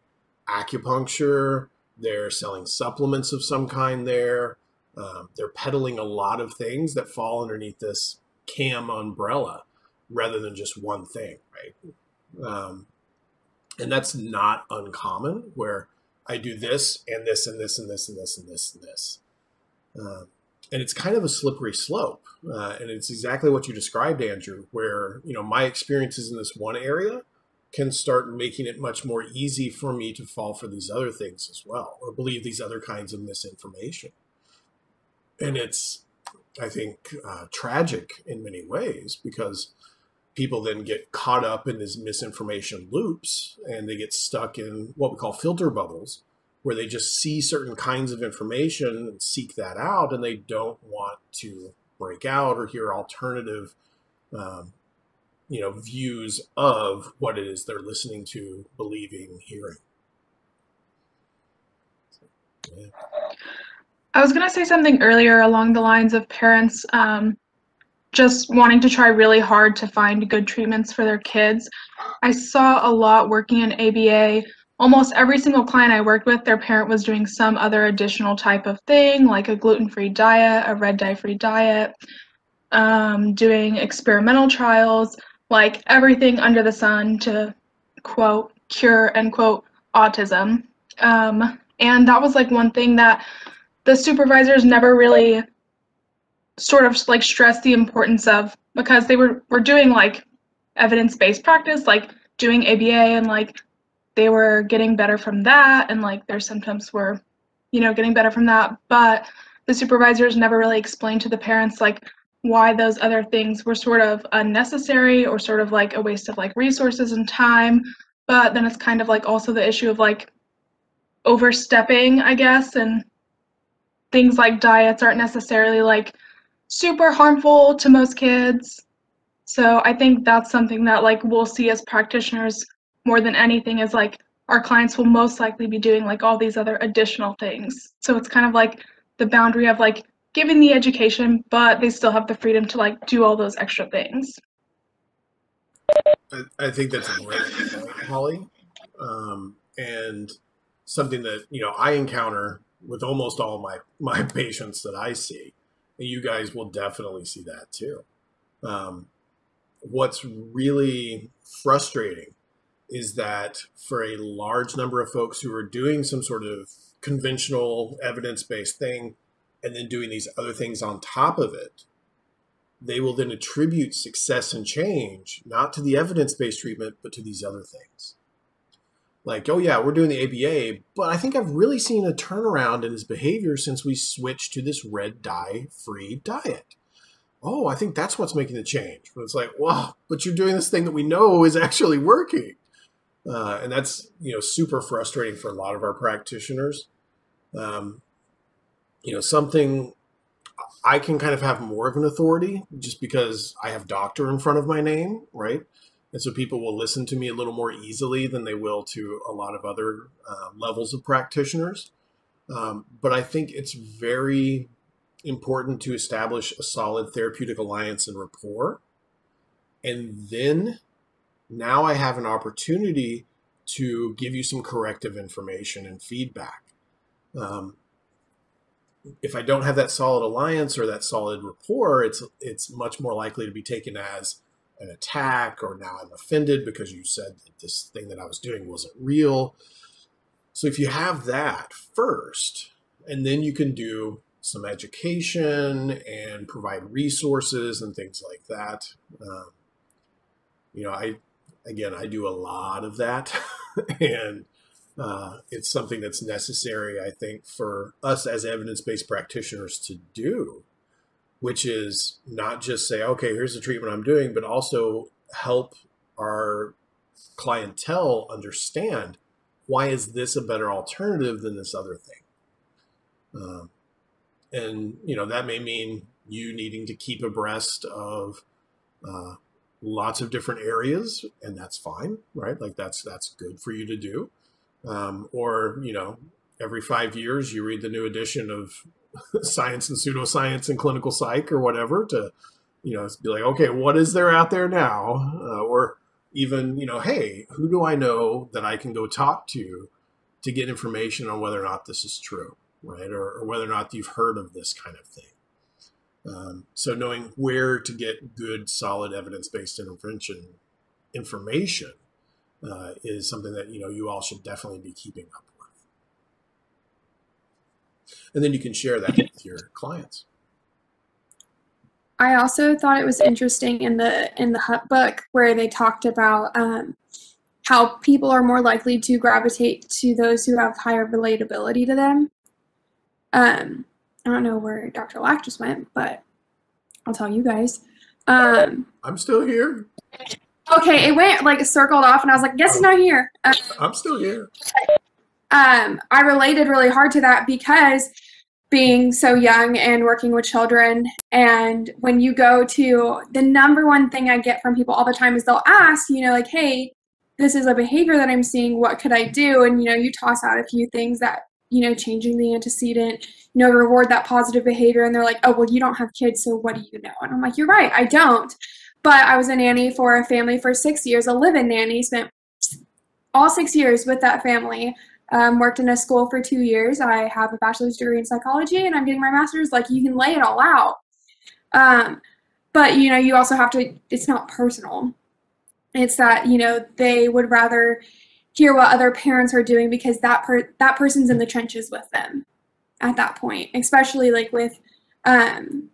acupuncture, they're selling supplements of some kind there. Um, they're peddling a lot of things that fall underneath this CAM umbrella rather than just one thing, right? Um, and that's not uncommon where I do this and this and this and this and this and this and this. Um, and it's kind of a slippery slope uh, and it's exactly what you described andrew where you know my experiences in this one area can start making it much more easy for me to fall for these other things as well or believe these other kinds of misinformation and it's i think uh, tragic in many ways because people then get caught up in these misinformation loops and they get stuck in what we call filter bubbles where they just see certain kinds of information and seek that out and they don't want to break out or hear alternative um, you know views of what it is they're listening to believing hearing yeah. I was going to say something earlier along the lines of parents um, just wanting to try really hard to find good treatments for their kids. I saw a lot working in ABA. Almost every single client I worked with, their parent was doing some other additional type of thing, like a gluten free diet, a red dye free diet, um, doing experimental trials, like everything under the sun to quote, cure, end quote, autism. Um, and that was like one thing that the supervisors never really sort of like stressed the importance of because they were, were doing like evidence-based practice, like doing ABA and like they were getting better from that and like their symptoms were, you know, getting better from that. But the supervisors never really explained to the parents like why those other things were sort of unnecessary or sort of like a waste of like resources and time. But then it's kind of like also the issue of like overstepping, I guess, and things like diets aren't necessarily like super harmful to most kids. So I think that's something that like we'll see as practitioners more than anything is like our clients will most likely be doing like all these other additional things. So it's kind of like the boundary of like giving the education, but they still have the freedom to like do all those extra things. I, think that's a great Holly, um, and something that you know I encounter with almost all my my patients that I see, and you guys will definitely see that too. Um, what's really frustrating is that for a large number of folks who are doing some sort of conventional evidence based thing and then doing these other things on top of it, they will then attribute success and change not to the evidence based treatment, but to these other things. Like, oh yeah, we're doing the ABA, but I think I've really seen a turnaround in his behavior since we switched to this red dye free diet. Oh, I think that's what's making the change. But it's like, wow, but you're doing this thing that we know is actually working. Uh, and that's you know super frustrating for a lot of our practitioners. Um, you know, something I can kind of have more of an authority just because I have doctor in front of my name, right? And so people will listen to me a little more easily than they will to a lot of other uh, levels of practitioners. Um, but I think it's very important to establish a solid therapeutic alliance and rapport. And then now I have an opportunity to give you some corrective information and feedback. Um, if I don't have that solid alliance or that solid rapport, it's it's much more likely to be taken as an attack or now I'm offended because you said that this thing that I was doing wasn't real. So if you have that first, and then you can do some education and provide resources and things like that. Um, you know, I again I do a lot of that, and uh, it's something that's necessary, I think, for us as evidence based practitioners to do, which is not just say, okay, here's the treatment I'm doing, but also help our clientele understand why is this a better alternative than this other thing. Um, and you know that may mean you needing to keep abreast of uh, lots of different areas, and that's fine, right? Like that's that's good for you to do um, or you know every five years you read the new edition of science and pseudoscience and clinical psych or whatever to you know be like okay what is there out there now uh, or even you know hey who do i know that i can go talk to to get information on whether or not this is true right or, or whether or not you've heard of this kind of thing um, so knowing where to get good solid evidence-based intervention information uh, is something that you know you all should definitely be keeping up. And then you can share that with your clients. I also thought it was interesting in the in the Hupp book where they talked about um, how people are more likely to gravitate to those who have higher relatability to them. Um, I don't know where Dr. Lack just went, but I'll tell you guys. Um, I'm still here. Okay, it went like circled off, and I was like, "Guess it's not here." Uh, I'm still here. Um, I related really hard to that because being so young and working with children, and when you go to the number one thing I get from people all the time is they'll ask, you know, like, "Hey, this is a behavior that I'm seeing. What could I do?" And you know, you toss out a few things that you know, changing the antecedent, you know, reward that positive behavior, and they're like, "Oh, well, you don't have kids, so what do you know?" And I'm like, "You're right, I don't." But I was a nanny for a family for six years, a live-in nanny, spent all six years with that family. Um, worked in a school for two years. I have a bachelor's degree in psychology, and I'm getting my master's. Like you can lay it all out. Um, but you know, you also have to. It's not personal. It's that you know they would rather hear what other parents are doing because that per that person's in the trenches with them at that point, especially like with um,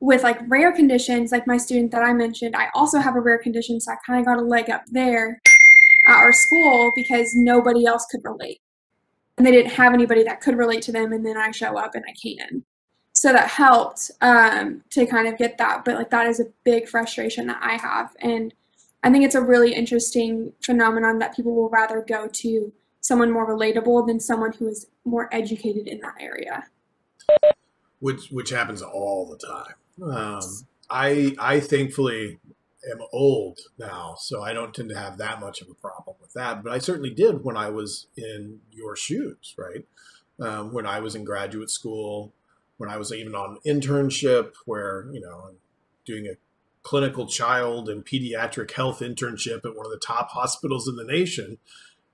with like rare conditions, like my student that I mentioned, I also have a rare condition, so I kind of got a leg up there at our school because nobody else could relate. And they didn't have anybody that could relate to them, and then I show up and I can. So that helped um, to kind of get that, but like that is a big frustration that I have. And I think it's a really interesting phenomenon that people will rather go to someone more relatable than someone who is more educated in that area. Which which happens all the time. Um, I I thankfully am old now, so I don't tend to have that much of a problem with that. But I certainly did when I was in your shoes, right? Um, when I was in graduate school, when I was even on internship, where you know, doing a clinical child and pediatric health internship at one of the top hospitals in the nation,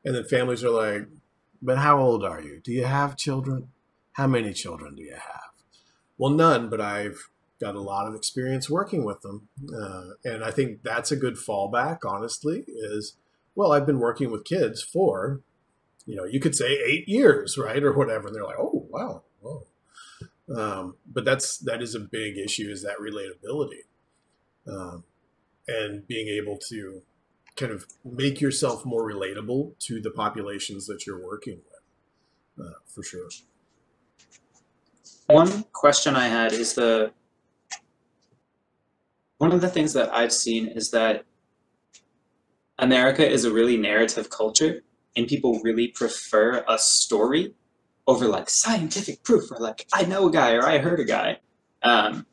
and then families are like, "But how old are you? Do you have children? How many children do you have?" Well, none, but I've got a lot of experience working with them. Uh, and I think that's a good fallback, honestly, is, well, I've been working with kids for, you know, you could say eight years, right? Or whatever. And they're like, oh, wow. Whoa. Um, but that's, that is a big issue is that relatability um, and being able to kind of make yourself more relatable to the populations that you're working with, uh, for sure. One question I had is the one of the things that I've seen is that America is a really narrative culture and people really prefer a story over like scientific proof or like I know a guy or I heard a guy. Um,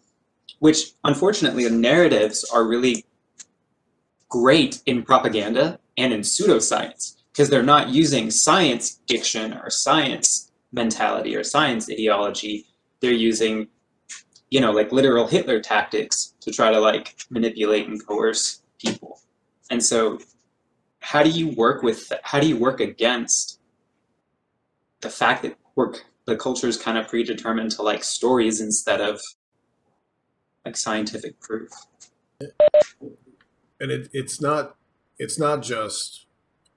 which unfortunately narratives are really great in propaganda and in pseudoscience because they're not using science fiction or science mentality or science ideology. They're using, you know, like literal Hitler tactics to try to like manipulate and coerce people. And so how do you work with how do you work against the fact that work the culture is kind of predetermined to like stories instead of like scientific proof? And it, it's not it's not just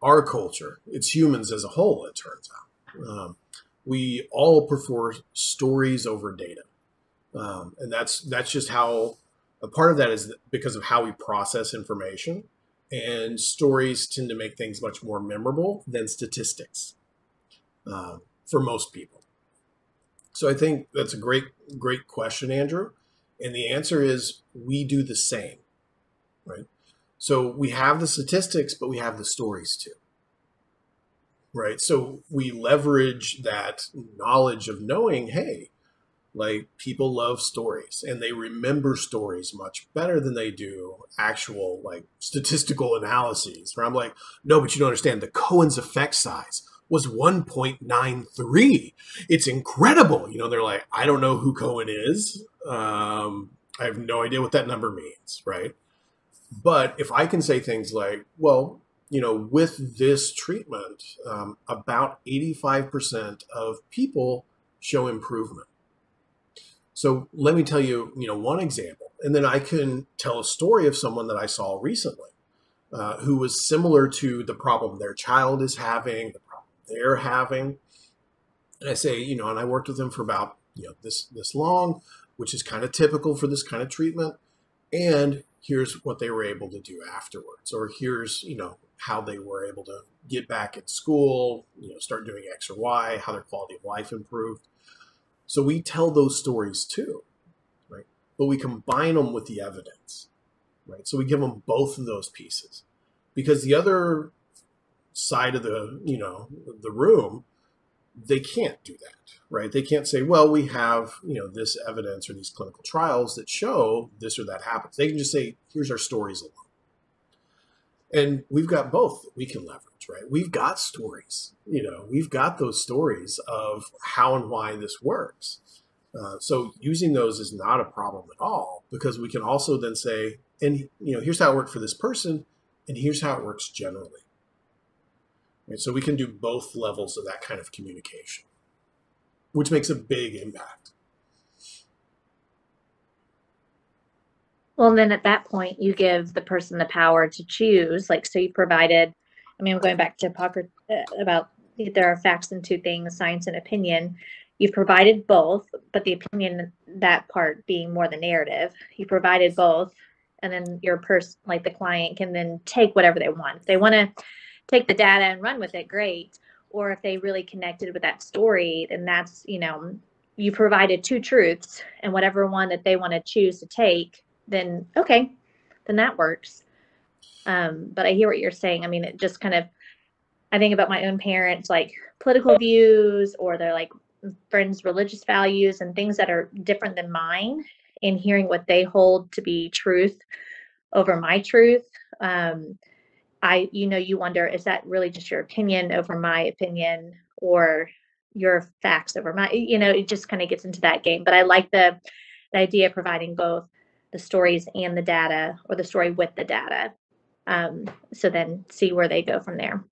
our culture it's humans as a whole it turns out. Um, we all prefer stories over data. Um, and that's that's just how a part of that is because of how we process information and stories tend to make things much more memorable than statistics um, for most people so i think that's a great great question andrew and the answer is we do the same right so we have the statistics, but we have the stories too. Right. So we leverage that knowledge of knowing, hey, like people love stories and they remember stories much better than they do actual like statistical analyses. Where I'm like, no, but you don't understand the Cohen's effect size was 1.93. It's incredible. You know, they're like, I don't know who Cohen is. Um, I have no idea what that number means, right? But if I can say things like, well, you know, with this treatment, um, about 85% of people show improvement. So let me tell you, you know, one example, and then I can tell a story of someone that I saw recently uh, who was similar to the problem their child is having, the problem they're having. And I say, you know, and I worked with them for about, you know, this this long, which is kind of typical for this kind of treatment. And here's what they were able to do afterwards or here's you know how they were able to get back in school you know start doing x or y how their quality of life improved so we tell those stories too right but we combine them with the evidence right so we give them both of those pieces because the other side of the you know the room they can't do that right? They can't say, well, we have, you know, this evidence or these clinical trials that show this or that happens. They can just say, here's our stories alone. And we've got both that we can leverage, right? We've got stories, you know, we've got those stories of how and why this works. Uh, so using those is not a problem at all because we can also then say, and you know, here's how it worked for this person, and here's how it works generally. Right? So we can do both levels of that kind of communication which makes a big impact. Well, then at that point, you give the person the power to choose. Like, so you provided, I mean, I'm going back to Hippocrates uh, about there are facts and two things, science and opinion. You've provided both, but the opinion, that part being more the narrative, you provided both. And then your person, like the client, can then take whatever they want. If they want to take the data and run with it, great or if they really connected with that story, then that's, you know, you provided two truths and whatever one that they want to choose to take, then okay, then that works. Um, but I hear what you're saying. I mean, it just kind of, I think about my own parents, like political views or their like friends' religious values and things that are different than mine, and hearing what they hold to be truth over my truth. Um, I, you know, you wonder, is that really just your opinion over my opinion or your facts over my, you know, it just kind of gets into that game. But I like the, the idea of providing both the stories and the data or the story with the data. Um, so then see where they go from there.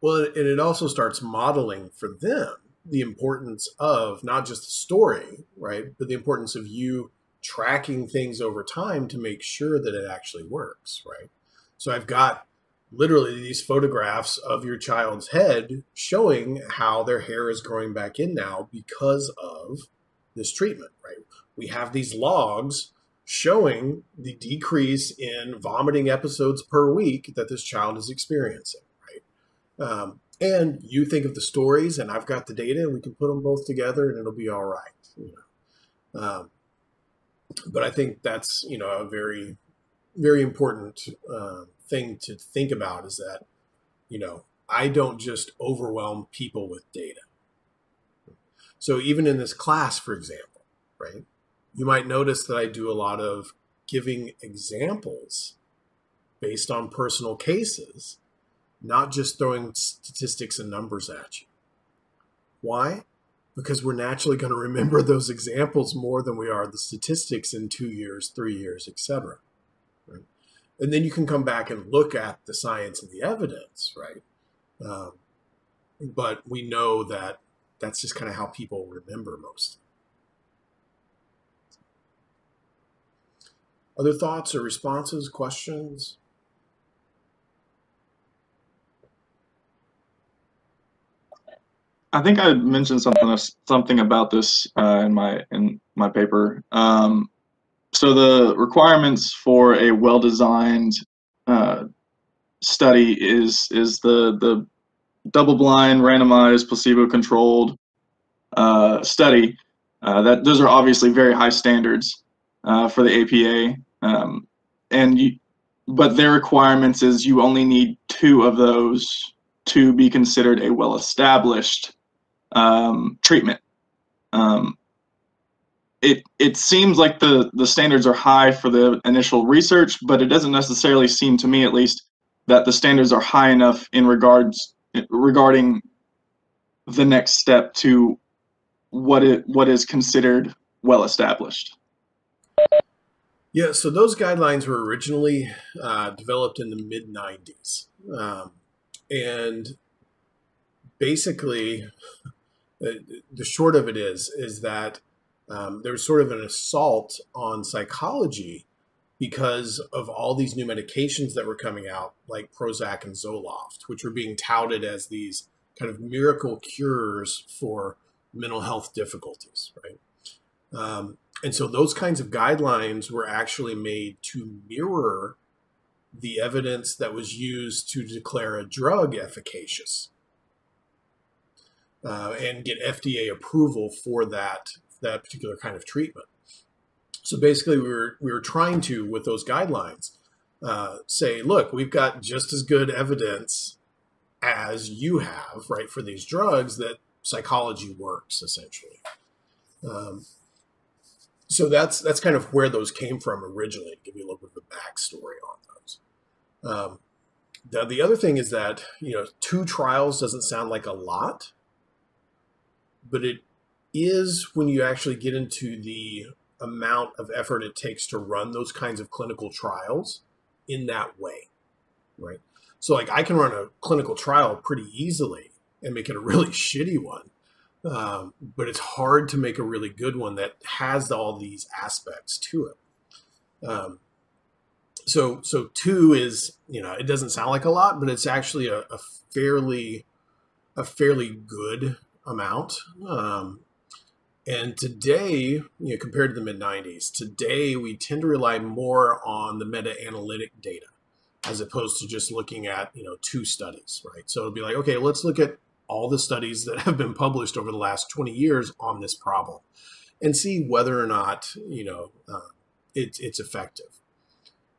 Well, and it also starts modeling for them the importance of not just the story, right, but the importance of you tracking things over time to make sure that it actually works, right? So I've got literally these photographs of your child's head showing how their hair is growing back in now because of this treatment, right? We have these logs showing the decrease in vomiting episodes per week that this child is experiencing, right? Um, and you think of the stories, and I've got the data, and we can put them both together, and it'll be all right. You know, um, but I think that's you know a very, very important uh, thing to think about is that you know I don't just overwhelm people with data. So even in this class, for example, right? You might notice that I do a lot of giving examples based on personal cases, not just throwing statistics and numbers at you. Why? Because we're naturally going to remember those examples more than we are the statistics in two years, three years, etc. Right? And then you can come back and look at the science and the evidence, right? Um, but we know that that's just kind of how people remember most. Other thoughts or responses, questions? I think I mentioned something something about this uh, in my in my paper. Um, so the requirements for a well-designed uh, study is is the the double-blind, randomized, placebo-controlled uh, study. Uh, that those are obviously very high standards uh, for the APA. Um, and you, but their requirements is you only need two of those to be considered a well-established um, treatment. Um, it it seems like the the standards are high for the initial research, but it doesn't necessarily seem to me, at least, that the standards are high enough in regards regarding the next step to what it what is considered well established. Yeah, so those guidelines were originally uh, developed in the mid 90s. Um, and basically, the short of it is, is that um, was sort of an assault on psychology because of all these new medications that were coming out, like Prozac and Zoloft, which were being touted as these kind of miracle cures for mental health difficulties, right? Um, and so those kinds of guidelines were actually made to mirror the evidence that was used to declare a drug efficacious uh, and get FDA approval for that that particular kind of treatment. So basically, we were we were trying to with those guidelines uh, say, look, we've got just as good evidence as you have, right, for these drugs that psychology works essentially. Um, so that's that's kind of where those came from originally. To give you a little bit of the backstory on those. Um, the, the other thing is that you know two trials doesn't sound like a lot, but it is when you actually get into the amount of effort it takes to run those kinds of clinical trials in that way, right? So like I can run a clinical trial pretty easily and make it a really shitty one um, but it's hard to make a really good one that has all these aspects to it. Um, so, so two is you know it doesn't sound like a lot, but it's actually a, a fairly a fairly good amount. Um, and today, you know, compared to the mid 90s, today we tend to rely more on the meta analytic data as opposed to just looking at, you know, two studies, right? So it'll be like, okay, let's look at all the studies that have been published over the last 20 years on this problem and see whether or not you know uh, it, it's effective.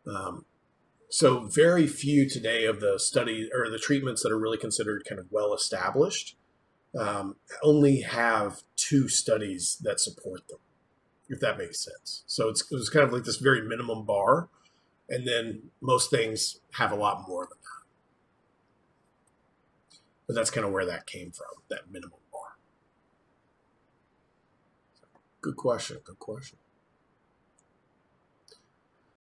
Um, so very few today of the study or the treatments that are really considered kind of well established um, only have two studies that support them if that makes sense. So it's, it's kind of like this very minimum bar and then most things have a lot more than that but that's kind of where that came from, that minimum bar. Good question. Good question.